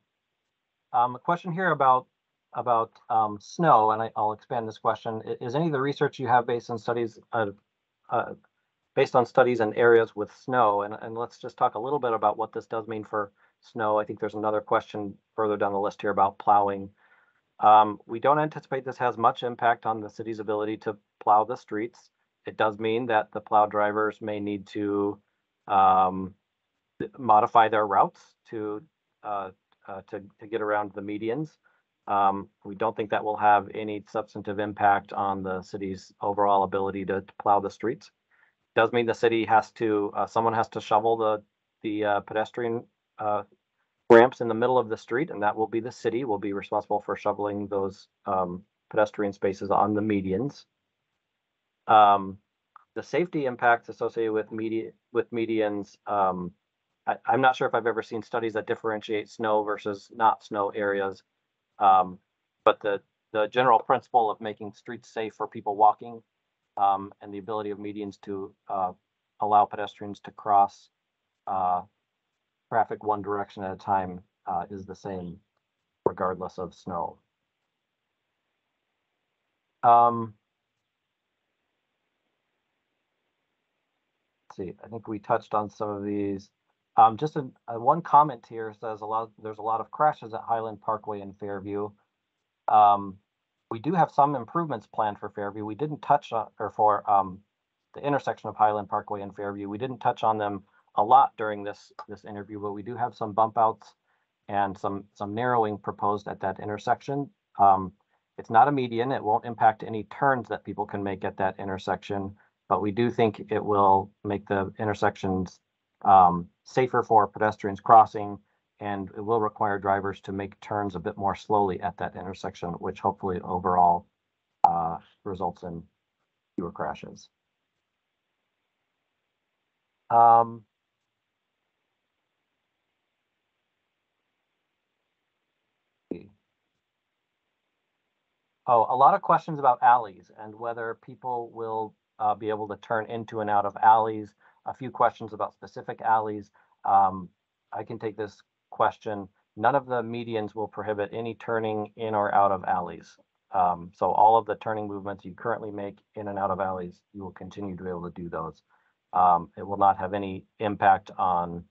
Um, a question here about, about, um, snow, and I, I'll expand this question. Is any of the research you have based on studies, uh, uh, based on studies in areas with snow? And, and let's just talk a little bit about what this does mean for snow. I think there's another question further down the list here about plowing. Um, we don't anticipate this has much impact on the city's ability to plow the streets. It does mean that the plow drivers may need to, um, modify their routes to, uh, uh, to, to get around the medians. Um, we don't think that will have any substantive impact on the city's overall ability to, to plow the streets. It Does mean the city has to, uh, someone has to shovel the, the, uh, pedestrian, uh, ramps in the middle of the street, and that will be the city will be responsible for shoveling those, um, pedestrian spaces on the medians. Um, the safety impacts associated with media, with medians, um, I, I'm not sure if I've ever seen studies that differentiate snow versus not snow areas. Um, but the, the general principle of making streets safe for people walking, um, and the ability of medians to, uh, allow pedestrians to cross, uh, traffic one direction at a time, uh, is the same regardless of snow. Um, see, I think we touched on some of these. Um, just a, a one comment here says a lot, there's a lot of crashes at Highland Parkway in Fairview. Um, we do have some improvements planned for Fairview. We didn't touch on, or for, um, the intersection of Highland Parkway and Fairview. We didn't touch on them a lot during this, this interview, but we do have some bump outs and some, some narrowing proposed at that intersection. Um, it's not a median. It won't impact any turns that people can make at that intersection, but we do think it will make the intersections um, safer for pedestrians crossing, and it will require drivers to make turns a bit more slowly at that intersection, which hopefully overall uh, results in fewer crashes. Um, Oh, a lot of questions about alleys and whether people will uh, be able to turn into and out of alleys. A few questions about specific alleys. Um, I can take this question. None of the medians will prohibit any turning in or out of alleys. Um, so all of the turning movements you currently make in and out of alleys, you will continue to be able to do those. Um, it will not have any impact on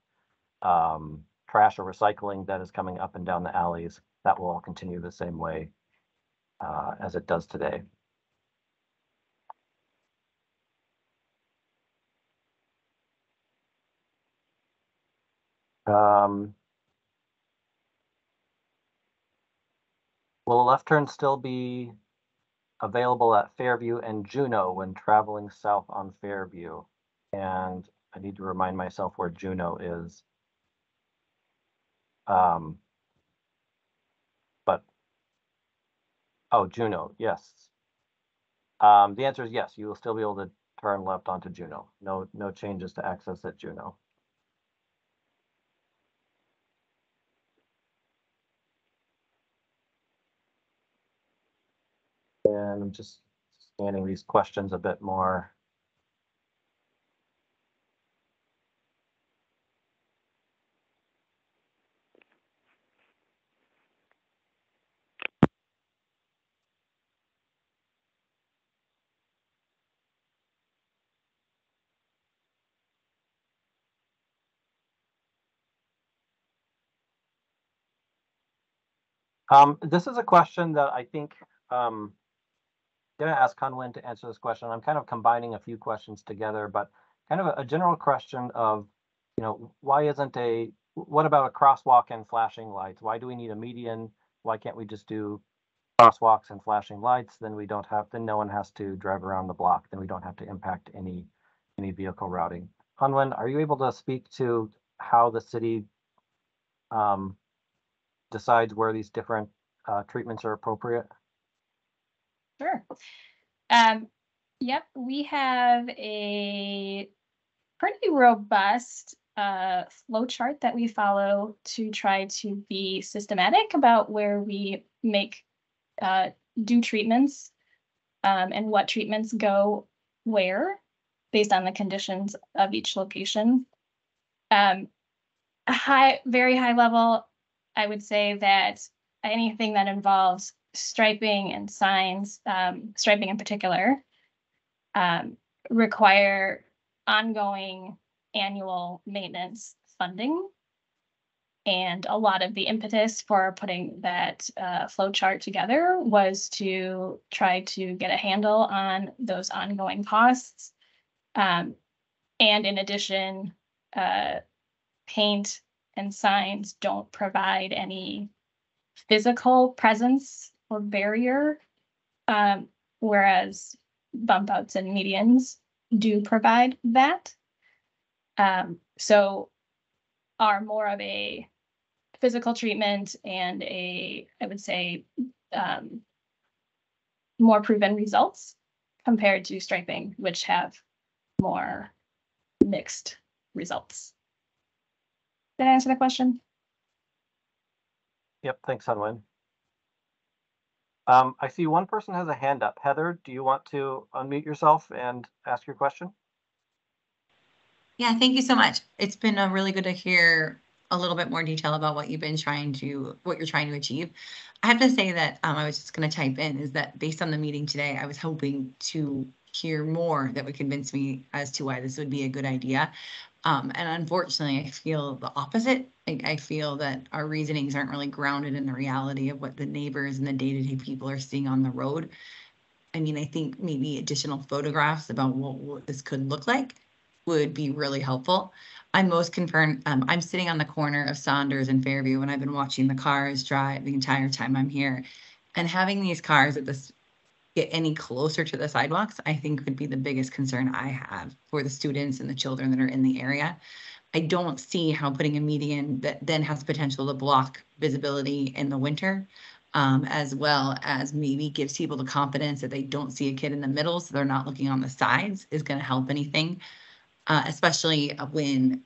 um, trash or recycling that is coming up and down the alleys. That will all continue the same way uh, as it does today. Um, Will a left turn still be available at Fairview and Juno when traveling south on Fairview? And I need to remind myself where Juno is. Um, but, oh, Juno, yes. Um, the answer is yes, you will still be able to turn left onto Juno. No, no changes to access at Juno. And I'm just scanning these questions a bit more. Um, this is a question that I think, um, gonna ask Conwyn to answer this question. I'm kind of combining a few questions together, but kind of a, a general question of, you know, why isn't a, what about a crosswalk and flashing lights? Why do we need a median? Why can't we just do crosswalks and flashing lights? Then we don't have, then no one has to drive around the block. Then we don't have to impact any, any vehicle routing. Conwyn, are you able to speak to how the city um, decides where these different uh, treatments are appropriate? Sure. Um, yep, we have a pretty robust uh flow chart that we follow to try to be systematic about where we make uh do treatments um and what treatments go where based on the conditions of each location. Um, high, very high level, I would say that anything that involves striping and signs, um, striping in particular, um, require ongoing annual maintenance funding. And a lot of the impetus for putting that uh, flow chart together was to try to get a handle on those ongoing costs. Um, and in addition, uh, paint and signs don't provide any physical presence or barrier, um, whereas bump outs and medians do provide that. Um, so are more of a physical treatment and a, I would say, um, more proven results compared to striping, which have more mixed results. Did I answer the question? Yep, thanks, Hunwin. Um, I see one person has a hand up. Heather, do you want to unmute yourself and ask your question? Yeah, thank you so much. It's been uh, really good to hear a little bit more detail about what you've been trying to, what you're trying to achieve. I have to say that um, I was just going to type in is that based on the meeting today, I was hoping to hear more that would convince me as to why this would be a good idea. Um, and unfortunately, I feel the opposite. I, I feel that our reasonings aren't really grounded in the reality of what the neighbors and the day-to-day people are seeing on the road. I mean, I think maybe additional photographs about what, what this could look like would be really helpful. I'm most concerned, um, I'm sitting on the corner of Saunders and Fairview and I've been watching the cars drive the entire time I'm here. And having these cars at this get any closer to the sidewalks, I think would be the biggest concern I have for the students and the children that are in the area. I don't see how putting a median that then has the potential to block visibility in the winter, um, as well as maybe gives people the confidence that they don't see a kid in the middle, so they're not looking on the sides, is going to help anything, uh, especially when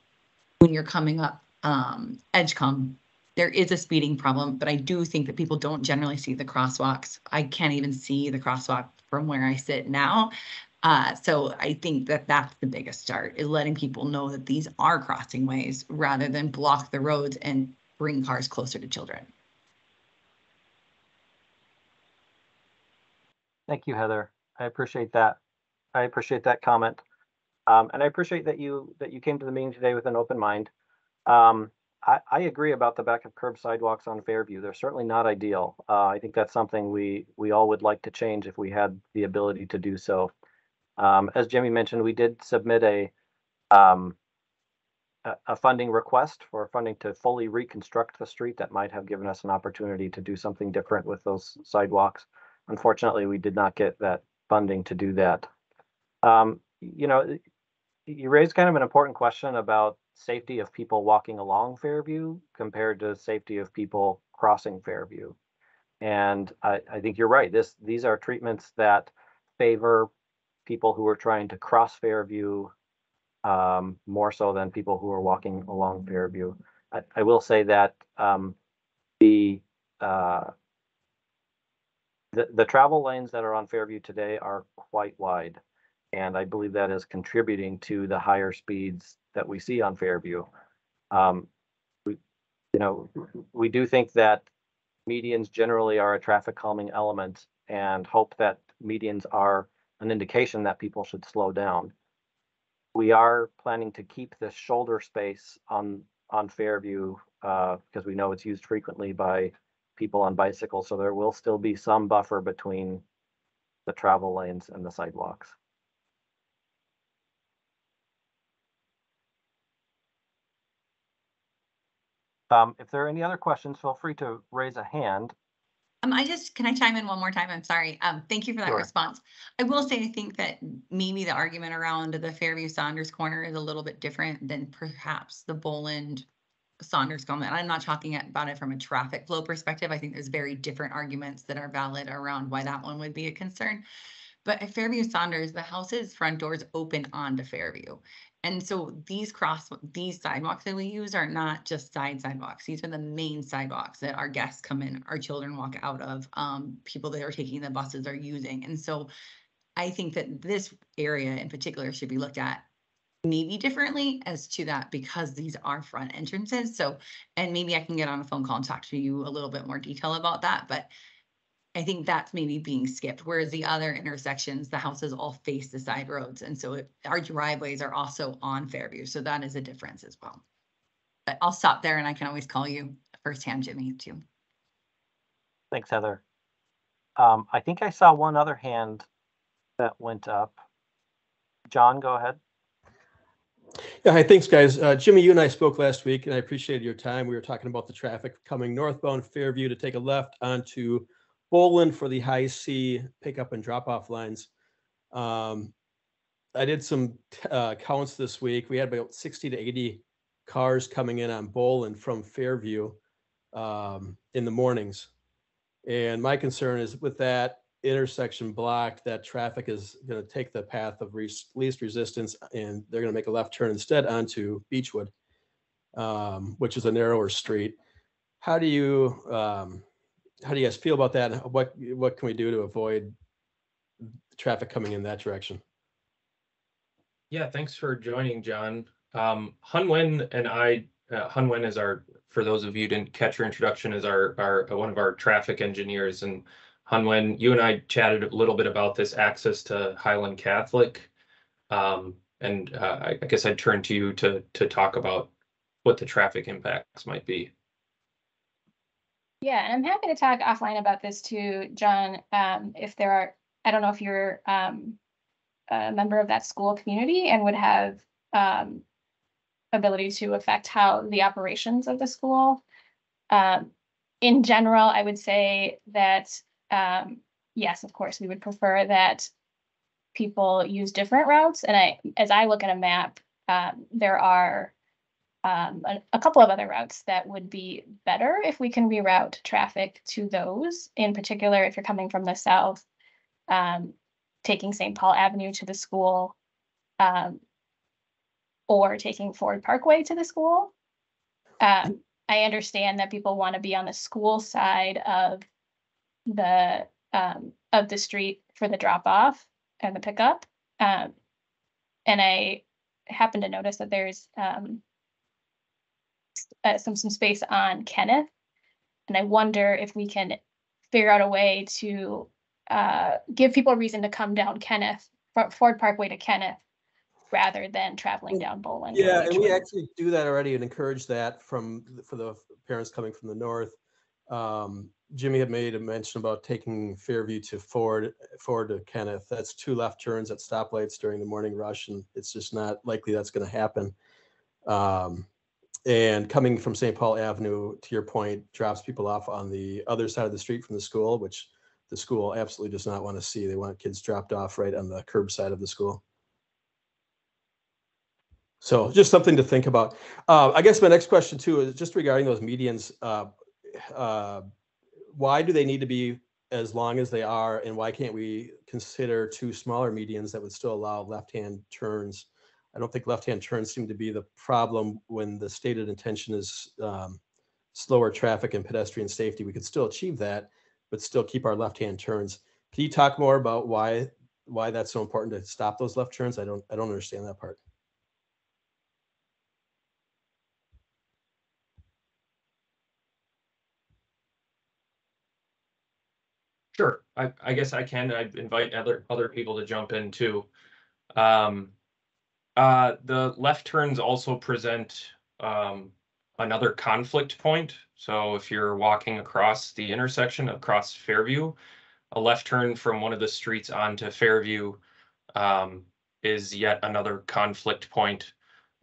when you're coming up um, Edgcumbe there is a speeding problem, but I do think that people don't generally see the crosswalks. I can't even see the crosswalk from where I sit now. Uh, so I think that that's the biggest start is letting people know that these are crossing ways rather than block the roads and bring cars closer to children. Thank you, Heather. I appreciate that. I appreciate that comment. Um, and I appreciate that you, that you came to the meeting today with an open mind. Um, I, I agree about the back of curb sidewalks on Fairview. They're certainly not ideal. Uh, I think that's something we, we all would like to change if we had the ability to do so. Um, as Jimmy mentioned, we did submit a, um, a, a funding request for funding to fully reconstruct the street that might have given us an opportunity to do something different with those sidewalks. Unfortunately, we did not get that funding to do that. Um, you know, you raised kind of an important question about safety of people walking along Fairview compared to safety of people crossing Fairview. And I, I think you're right. This these are treatments that favor people who are trying to cross Fairview um, more so than people who are walking along Fairview. I, I will say that um, the uh, the, the travel lanes that are on Fairview today are quite wide. And I believe that is contributing to the higher speeds that we see on Fairview. Um, we, you know, we do think that medians generally are a traffic calming element and hope that medians are an indication that people should slow down. We are planning to keep this shoulder space on, on Fairview, uh, because we know it's used frequently by people on bicycles, so there will still be some buffer between the travel lanes and the sidewalks. Um, if there are any other questions, feel free to raise a hand. Um, I just, can I chime in one more time? I'm sorry. Um, thank you for that Sure. response. I will say, I think that maybe the argument around the Fairview Saunders corner is a little bit different than perhaps the Bohland Saunders comment. I'm not talking about it from a traffic flow perspective. I think there's very different arguments that are valid around why that one would be a concern. But at Fairview Saunders, the house's front doors open onto Fairview. And so these cross, these sidewalks that we use are not just side sidewalks. These are the main sidewalks that our guests come in, our children walk out of, um, people that are taking the buses are using. And so I think that this area in particular should be looked at maybe differently as to that because these are front entrances. So, and maybe I can get on a phone call and talk to you a little bit more detail about that, but I think that's maybe being skipped, whereas the other intersections, the houses all face the side roads. And so it- our driveways are also on Fairview. So that is a difference as well. But I'll stop there and I can always call you firsthand, Jimmy, too. Thanks, Heather. Um, I think I saw one other hand that went up. John, go ahead. Yeah, hi, thanks, guys. Uh, Jimmy, you and I spoke last week, and I appreciated your time. We were talking about the traffic coming northbound Fairview to take a left onto Bohland for the high C pickup and drop off lines. Um, I did some uh, counts this week. We had about 60 to 80 cars coming in on Bohland from Fairview um, in the mornings. And my concern is with that intersection blocked, that traffic is going to take the path of res- least resistance and they're going to make a left turn instead onto Beechwood, um, which is a narrower street. How do you, um, how do you guys feel about that? What, what can we do to avoid traffic coming in that direction? Yeah, thanks for joining, John. Um, Hunwin and I, uh, Hunwin is our, for those of you who didn't catch her introduction, is our, our, one of our traffic engineers. And Hunwen, you and I chatted a little bit about this access to Highland Catholic. Um, and, uh, I, I guess I'd turn to you to, to talk about what the traffic impacts might be. Yeah, and I'm happy to talk offline about this too, John. Um, if there are, I don't know if you're um a member of that school community and would have um ability to affect how the operations of the school. Um, in general, I would say that um, yes, of course, we would prefer that people use different routes. And I, as I look at a map, um, there are um, a, a couple of other routes that would be better if we can reroute traffic to those. In particular, if you're coming from the south, um, taking St. Paul Avenue to the school, um, or taking Ford Parkway to the school. Um, I understand that people want to be on the school side of the, um, of the street for the drop off and the pickup. Um, and I happen to notice that there's, um, uh, some, some space on Kenneth. And I wonder if we can figure out a way to, uh, give people a reason to come down Kenneth, Ford Parkway to Kenneth, rather than traveling down Bohland. Yeah, and we would- actually do that already and encourage that from, for the parents coming from the north. Um, Jimmy had made a mention about taking Fairview to Ford, Ford to Kenneth. That's two left turns at stoplights during the morning rush, and it's just not likely that's gonna happen. Um, and coming from St. Paul Avenue, to your point, drops people off on the other side of the street from the school, which the school absolutely does not want to see. They want kids dropped off right on the curb side of the school. So just something to think about. Uh, I guess my next question too is just regarding those medians. Uh, uh, why do they need to be as long as they are, and why can't we consider two smaller medians that would still allow left-hand turns? I don't think left-hand turns seem to be the problem when the stated intention is um, slower traffic and pedestrian safety. We could still achieve that, but still keep our left-hand turns. Can you talk more about why why that's so important to stop those left turns? I don't I don't understand that part. Sure, I, I guess I can, I invite other, other people to jump in too. Um, uh, the left turns also present, um, another conflict point. So if you're walking across the intersection across Fairview, a left turn from one of the streets onto Fairview, um, is yet another conflict point,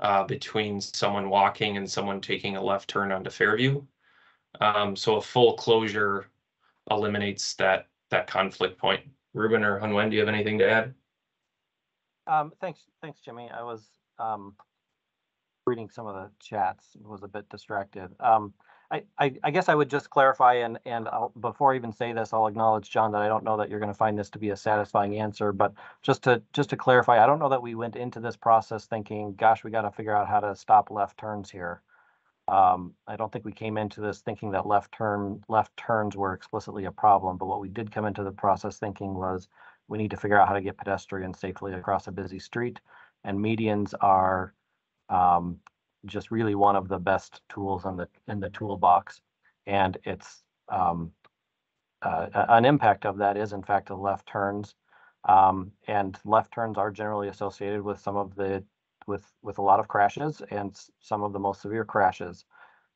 uh, between someone walking and someone taking a left turn onto Fairview. Um, so a full closure eliminates that, that conflict point. Ruben or Hunwen, do you have anything to add? Um, thanks, thanks, Jimmy. I was, um, reading some of the chats, and was a bit distracted. Um, I, I, I guess I would just clarify and, and I'll, before I even say this, I'll acknowledge, John, that I don't know that you're gonna find this to be a satisfying answer, but just to, just to clarify, I don't know that we went into this process thinking, gosh, we gotta figure out how to stop left turns here. Um, I don't think we came into this thinking that left turn, left turns were explicitly a problem, but what we did come into the process thinking was we need to figure out how to get pedestrians safely across a busy street. And medians are um, just really one of the best tools in the, in the toolbox. And it's um, uh, an impact of that is in fact the left turns. Um, and left turns are generally associated with some of the, with, with a lot of crashes and some of the most severe crashes.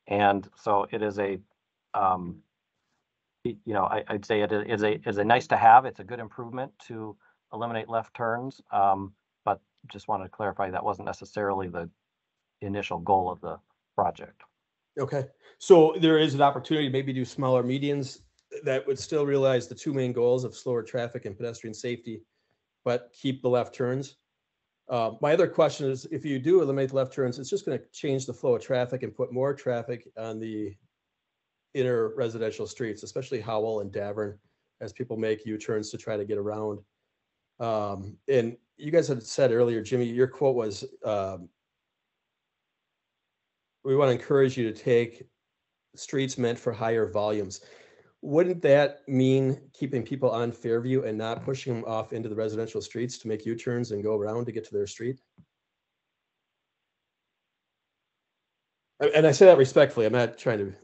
And so it is a, um, you know, I, I'd say it is a, is a nice to have. It's a good improvement to eliminate left turns. Um, but just wanted to clarify that wasn't necessarily the initial goal of the project. Okay, so there is an opportunity to maybe do smaller medians that would still realize the two main goals of slower traffic and pedestrian safety, but keep the left turns. Uh, my other question is, if you do eliminate the left turns, it's just gonna change the flow of traffic and put more traffic on the inner residential streets, especially Howell and Davern, as people make U-turns to try to get around. Um, and you guys had said earlier, Jimmy, your quote was, um, we want to encourage you to take streets meant for higher volumes. Wouldn't that mean keeping people on Fairview and not pushing them off into the residential streets to make U-turns and go around to get to their street? And I say that respectfully. I'm not trying to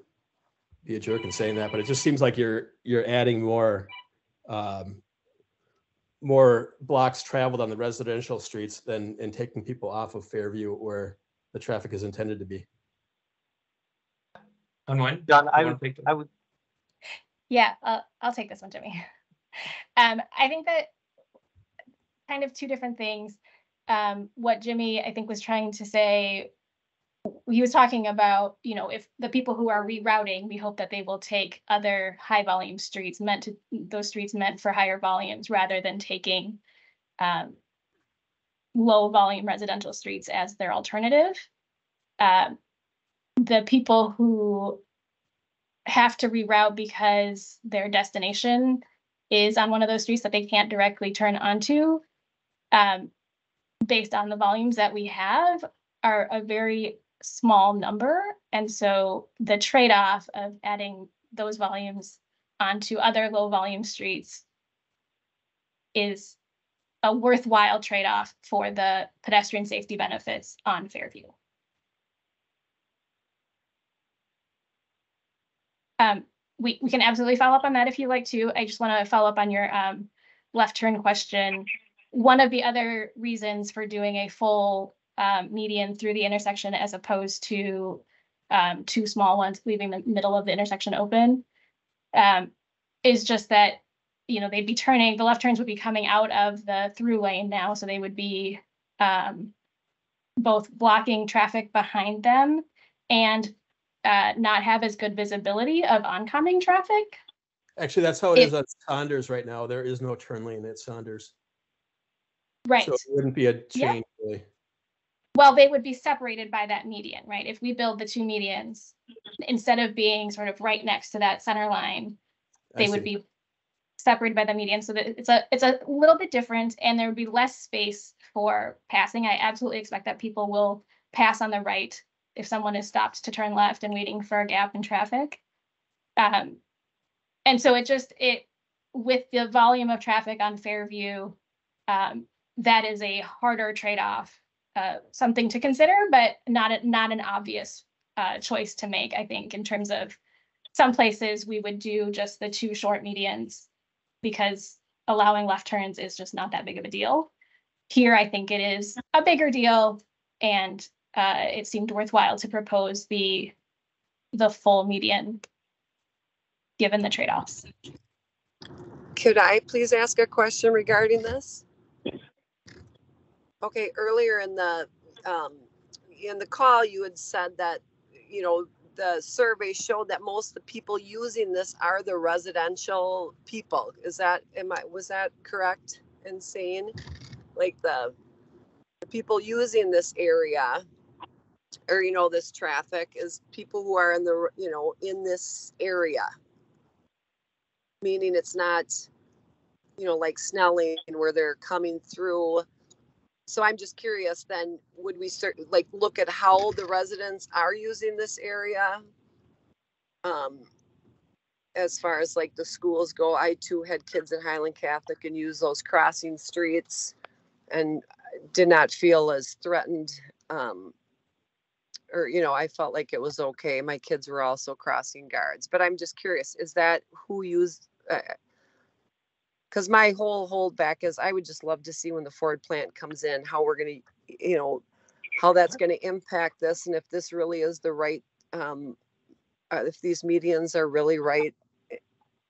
be a jerk in saying that, but it just seems like you're, you're adding more, um, more blocks traveled on the residential streets than, and taking people off of Fairview where the traffic is intended to be. Hunwen? John, you I would, take? I would, Yeah, uh, I'll take this one, Jimmy. Um, I think that kind of two different things. Um, what Jimmy, I think, was trying to say, he was talking about, you know, if the people who are rerouting, we hope that they will take other high volume streets meant to, those streets meant for higher volumes rather than taking um, low volume residential streets as their alternative. Um, the people who have to reroute because their destination is on one of those streets that they can't directly turn onto, um, based on the volumes that we have, are a very small number. And so the trade-off of adding those volumes onto other low volume streets is a worthwhile trade-off for the pedestrian safety benefits on Fairview. Um, we, we can absolutely follow up on that if you'd like to. I just want to follow up on your um, left turn question. One of the other reasons for doing a full um, median through the intersection as opposed to um, two small ones, leaving the middle of the intersection open, um, is just that, you know, they'd be turning, the left turns would be coming out of the through lane now, so they would be um, both blocking traffic behind them and uh, not have as good visibility of oncoming traffic. Actually, that's how it If- is at Saunders right now. There is no turn lane at Saunders. Right. So it wouldn't be a Yeah. change really. Well, they would be separated by that median, right? If we build the two medians, instead of being sort of right next to that center line, they would be separated by the median. So that it's a, it's a little bit different and there would be less space for passing. I absolutely expect that people will pass on the right if someone is stopped to turn left and waiting for a gap in traffic. Um, and so it just, it, with the volume of traffic on Fairview, um, that is a harder trade-off, uh, something to consider, but not, a- not an obvious, uh, choice to make, I think, in terms of some places we would do just the two short medians because allowing left turns is just not that big of a deal. Here, I think it is a bigger deal and uh, it seemed worthwhile to propose the the full median given the trade-offs. Could I please ask a question regarding this? Okay, earlier in the, um, in the call, you had said that, you know, the survey showed that most of the people using this are the residential people. Is that, am I, was that correct in saying? Like the, the people using this area or, you know, this traffic is people who are in the, you know, in this area? Meaning it's not, you know, like Snelling where they're coming through. So I'm just curious then, would we start, like, look at how the residents are using this area? Um, as far as like the schools go, I too had kids at Highland Catholic and used those crossing streets and did not feel as threatened. Um, or, you know, I felt like it was okay. My kids were also crossing guards, but I'm just curious, is that who used, uh, because my whole holdback is I would just love to see when the Ford plant comes in, how we're gonna, you know, how that's gonna impact this and if this really is the right, um, uh, if these medians are really right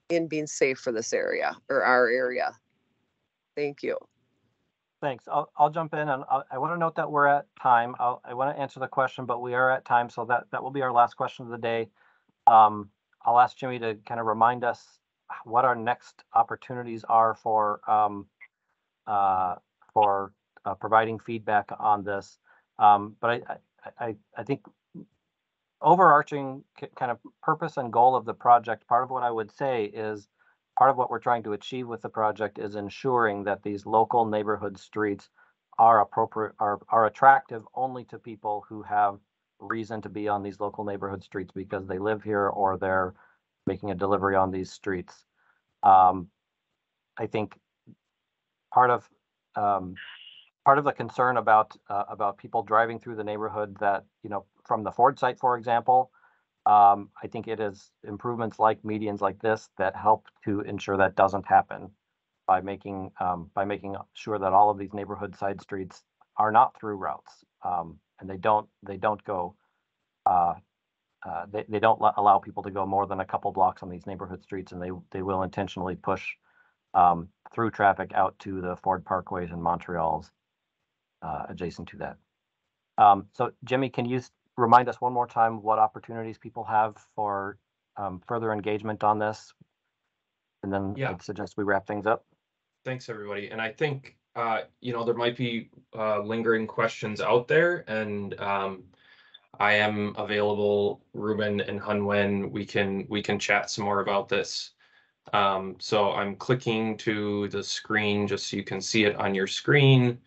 in being safe for this area or our area. Thank you. Thanks. I'll, I'll jump in and I, I want to note that we're at time. I'll, I want to answer the question, but we are at time. So that, that will be our last question of the day. Um, I'll ask Jimmy to kind of remind us what our next opportunities are for, um, uh, for, uh, providing feedback on this. Um, but I, I, I, think overarching kind of purpose and goal of the project, part of what I would say is part of what we're trying to achieve with the project is ensuring that these local neighborhood streets are appropriate, are, are attractive only to people who have reason to be on these local neighborhood streets because they live here or they're making a delivery on these streets. Um, I think part of, um, part of the concern about, uh, about people driving through the neighborhood that, you know, from the Ford site, for example, um, I think it is improvements like medians like this that help to ensure that doesn't happen by making, um, by making sure that all of these neighborhood side streets are not through routes. Um, and they don't, they don't go, uh, uh, they, they don't allow people to go more than a couple blocks on these neighborhood streets and they, they will intentionally push, um, through traffic out to the Ford Parkways and Montreal's, uh, adjacent to that. Um, so Jimmy, can you remind us one more time what opportunities people have for um, further engagement on this? And then Yeah. I'd suggest we wrap things up. Thanks, everybody. And I think, uh, you know, there might be, uh, lingering questions out there and, um, I am available, Ruben and Hunwen, we can, we can chat some more about this. Um, so I'm clicking to the screen just so you can see it on your screen.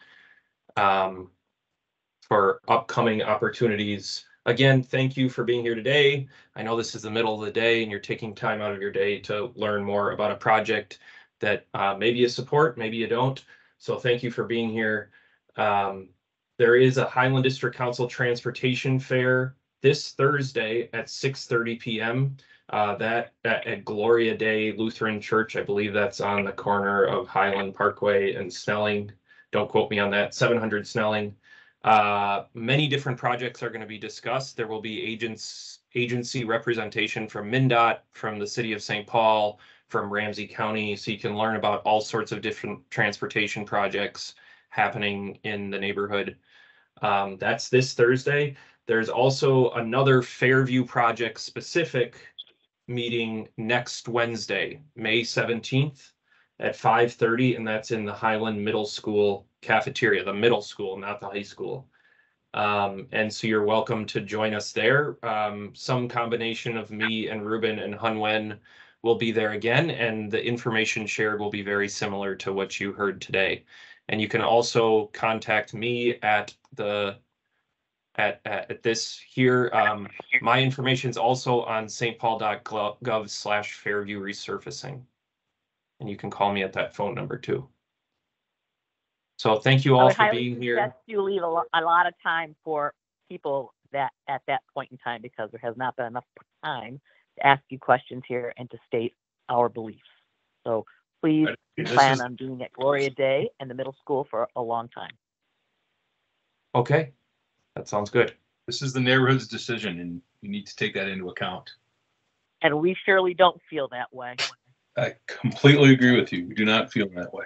Um, for upcoming opportunities, again, thank you for being here today. I know this is the middle of the day and you're taking time out of your day to learn more about a project that uh, maybe you support, maybe you don't. So thank you for being here. Um, there is a Highland District Council Transportation Fair this Thursday at six thirty PM. Uh, that at, at Gloria Dei Lutheran Church, I believe that's on the corner of Highland Parkway and Snelling. Don't quote me on that, seven hundred Snelling. Uh, many different projects are going to be discussed. There will be agents, agency representation from MnDOT, from the city of St. Paul, from Ramsey County, so you can learn about all sorts of different transportation projects happening in the neighborhood. Um, that's this Thursday. There's also another Fairview project specific meeting next Wednesday, May seventeenth at five thirty, and that's in the Highland Middle School cafeteria, the middle school, not the high school. Um, and so you're welcome to join us there. Um, some combination of me and Ruben and Hunwen will be there again, and the information shared will be very similar to what you heard today. And you can also contact me at the at, at, at this here. Um, my information is also on stpaul.gov slash Fairview resurfacing. And you can call me at that phone number too. So thank you all for being here. You leave a lot, a lot of time for people that, at that point in time, because there has not been enough time to ask you questions here and to state our beliefs. So please This plan is, on being at Gloria Dei and the middle school for a long time. Okay, that sounds good. this is the neighborhood's decision and you need to take that into account. And we surely don't feel that way. I completely agree with you. We do not feel that way.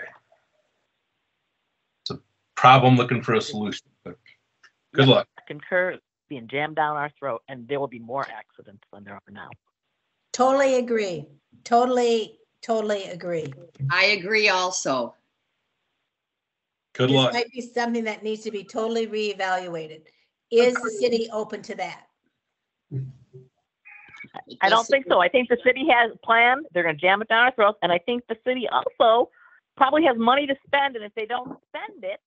It's a problem looking for a solution, but good luck. Concur, it's being jammed down our throat, and there will be more accidents than there are now. Totally agree. Totally, totally agree. I agree also. Good This luck. might be something that needs to be totally reevaluated. Is the city open to that? I don't think so. I think the city has a plan. They're gonna jam it down our throats, and I think the city also probably has money to spend, and if they don't spend it,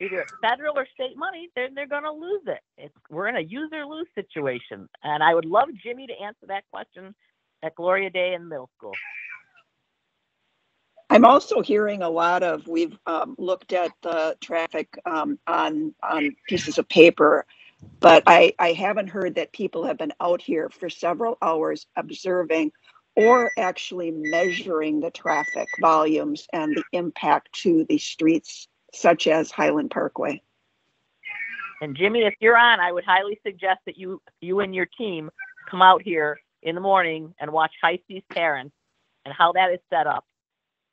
either it's federal or state money, then they're gonna lose it. It's, we're in a use or lose situation, and I would love Jimmy to answer that question at Gloria Dei in middle school. I'm also hearing a lot of, we've um, looked at the traffic um, on, on pieces of paper, but I, I haven't heard that people have been out here for several hours observing or actually measuring the traffic volumes and the impact to the streets such as Highland Parkway. And Jimmy, if you're on, I would highly suggest that you, you and your team come out here in the morning and watch High Seas Terrace and how that is set up.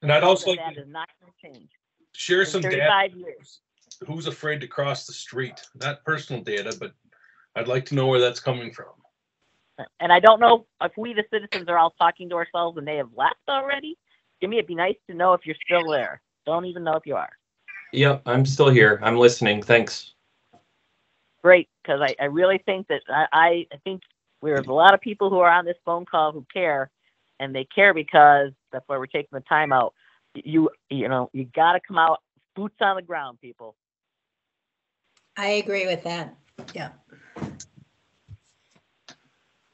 And I'd also like that to not gonna change. share In some data. years. Who's afraid to cross the street? Not personal data, but I'd like to know where that's coming from. And I don't know if we, the citizens, are all talking to ourselves and they have left already. Jimmy, it'd be nice to know if you're still there. Don't even know if you are. Yep, I'm still here. I'm listening. Thanks. Great, because I, I really think that I, I, I think there's a lot of people who are on this phone call who care, and they care because that's why we're taking the time out. You, you know, you got to come out, boots on the ground, people. I agree with that. Yeah.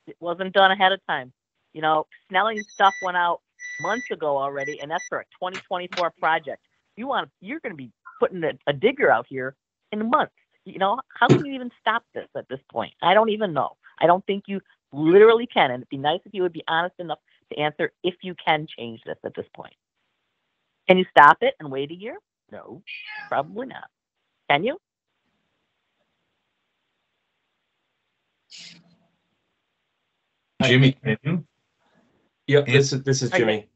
It wasn't done ahead of time. You know, Snelling stuff went out months ago already, and that's for a 2024 project. You want, you're going to be putting a, a digger out here in a month. You know, how can you even stop this at this point? I don't even know. I don't think you literally can, and it'd be nice if you would be honest enough to answer if you can change this at this point. Can you stop it and wait a year? No, probably not. Can you? Jimmy, can you? Yep, this is, this is Okay. Jimmy.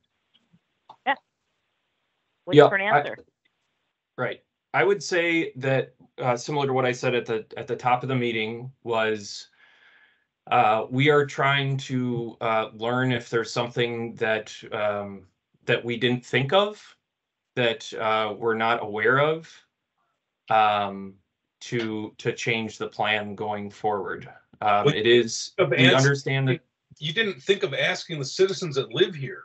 Waiting Yeah, for an I- answer. Right. I would say that uh, similar to what I said at the at the top of the meeting was uh, we are trying to uh, learn if there's something that um, that we didn't think of that uh, we're not aware of um, to to change the plan going forward. Um, Well, it is Of we ans- understand that You didn't think of asking the citizens that live here.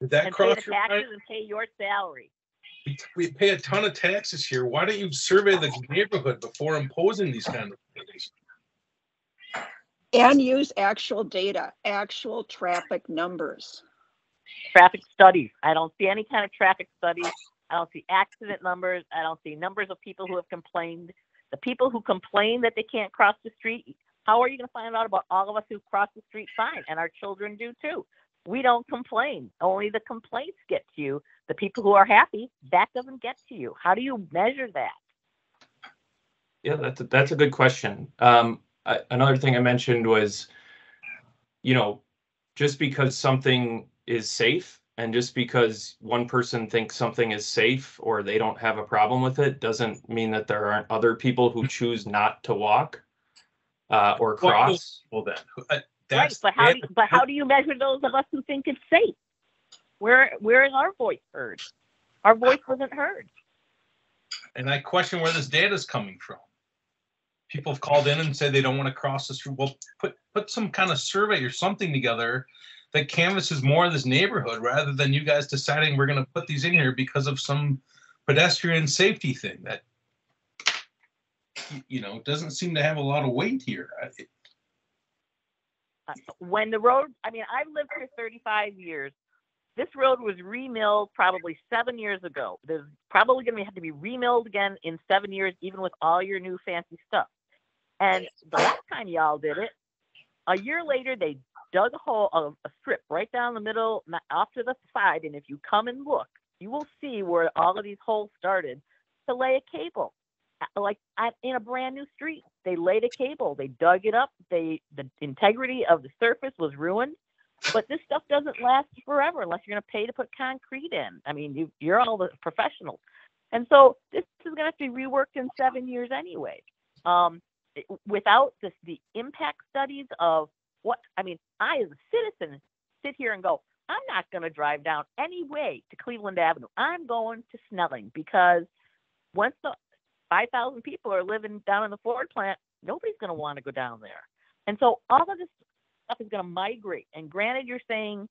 Did that And pay the cross your mind? and pay your salary. We- We pay a ton of taxes here. Why don't you survey the neighborhood before imposing these kind of things? And use actual data, actual traffic numbers. traffic studies. I don't see any kind of traffic studies. I don't see accident numbers. I don't see numbers of people who have complained. The people who complain that they can't cross the street, how are you going to find out about all of us who cross the street fine? And our children do too. We don't complain. Only the complaints get to you. The people who are happy, that doesn't get to you. How do you measure that? Yeah, that's, a- that's a good question. Um, I- another thing I mentioned was, you know, just because something is safe and just because one person thinks something is safe or they don't have a problem with it, doesn't mean that there aren't other people who choose not to walk uh, or cross. Well, then, uh, Right, but how do you, but how do you measure those of us who think it's safe? Where where is our voice heard? Our voice wasn't heard. And I question where this data is coming from. People have called in and said they don't want to cross street. Well, put, put some kind of survey or something together that canvases more of this neighborhood rather than you guys deciding we're gonna put these in here because of some pedestrian safety thing that you know, doesn't seem to have a lot of weight here. Uh, When the road, I mean, I've lived here 35 years. This road was remilled probably seven years ago. There's probably going to have to be remilled again in seven years, even with all your new fancy stuff. And the last time y'all did it, a year later, they dug a hole, a, a strip right down the middle, off to the side. And if you come and look, you will see where all of these holes started to lay a cable, like at, in a brand new street. They laid a cable, they dug it up. They the integrity of the surface was ruined. But this stuff doesn't last forever unless you're going to pay to put concrete in. I mean, you, you're all the professionals, and so this is going to have to be reworked in seven years anyway. Um, without this, the impact studies of what I mean, I as a citizen sit here and go, I'm not going to drive down any way to Cleveland Avenue. I'm going to Snelling because once the 5,000 people are living down in the Ford plant, nobody's going to want to go down there. And so all of this stuff is going to migrate. And granted, you're saying,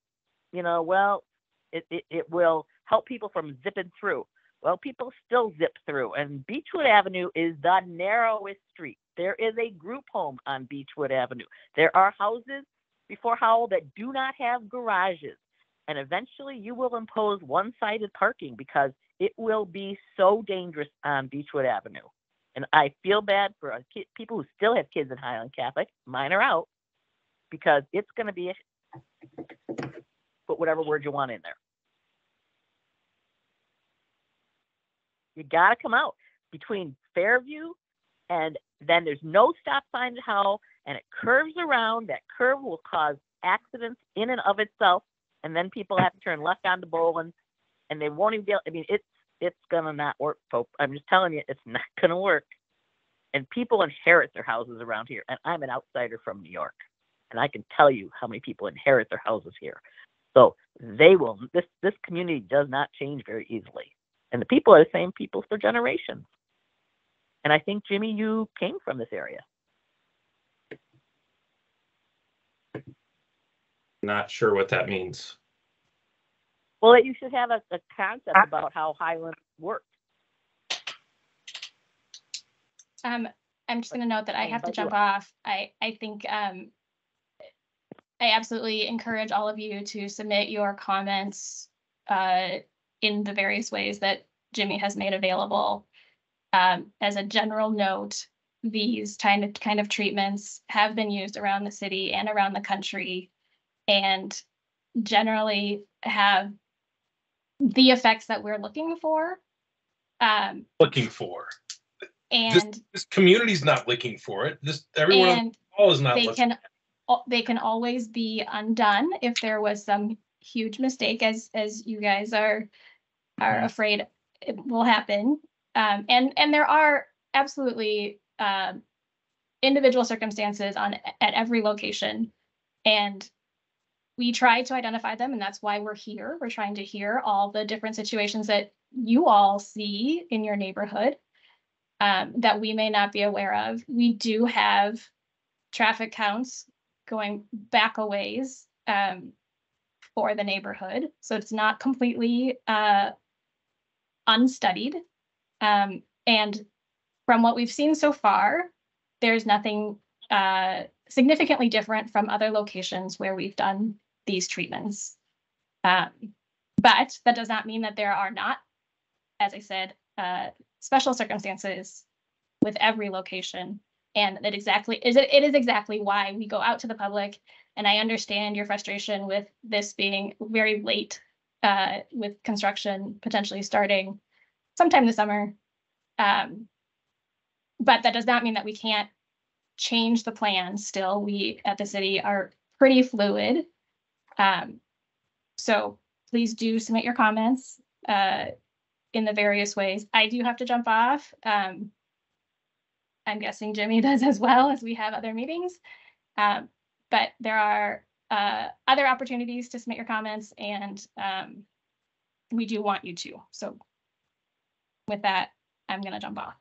you know, well, it, it, it will help people from zipping through. Well, people still zip through. And Beechwood Avenue is the narrowest street. There is a group home on Beechwood Avenue. There are houses before Howell that do not have garages. And eventually you will impose one sided parking because it will be so dangerous on Beechwood Avenue. And I feel bad for people who still have kids in Highland Catholic. Mine are out because it's going to be a put whatever word you want in there. You got to come out between Fairview and then there's no stop sign at Howell and it curves around. That curve will cause accidents in and of itself. And then people have to turn left onto Bohland and they won't even be able, I mean, it's, it's gonna not work, folks. I'm just telling you, it's not gonna work. And people inherit their houses around here. And I'm an outsider from New York. And I can tell you how many people inherit their houses here. So they will, this, this community does not change very easily. And the people are the same people for generations. And I think, Jimmy, you came from this area. Not sure what that means. Well, you should have a, a concept about how Highland works. Um, I'm just gonna note that I have to jump off. I, I think, um, I absolutely encourage all of you to submit your comments, uh, in the various ways that Jimmy has made available. Um, as a general note, these kind of, kind of treatments have been used around the city and around the country and generally have the effects that we're looking for. Um, Looking for. and This community's not looking for it. This, everyone on the call is not they looking. can, they can always be undone if there was some huge mistake as, as you guys are, are Mhm. afraid it will happen. Um, and, and there are absolutely, um, individual circumstances on, at every location. And we try to identify them and that's why we're here. We're trying to hear all the different situations that you all see in your neighborhood um, that we may not be aware of. We do have traffic counts going back a ways um, for the neighborhood. So it's not completely uh, unstudied. Um, and from what we've seen so far, there's nothing uh, significantly different from other locations where we've done these treatments. Um, but that does not mean that there are not, as I said, uh, special circumstances with every location. And that exactly is it, it is exactly why we go out to the public. And I understand your frustration with this being very late, uh, with construction potentially starting sometime this summer. Um, but that does not mean that we can't change the plan still. We at the city are pretty fluid. Um, so please do submit your comments uh, in the various ways. I do have to jump off. Um, I'm guessing Jimmy does as well as we have other meetings. Um, but there are uh, other opportunities to submit your comments and um, we do want you to. So with that, I'm gonna jump off.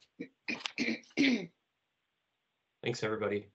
Thanks, everybody.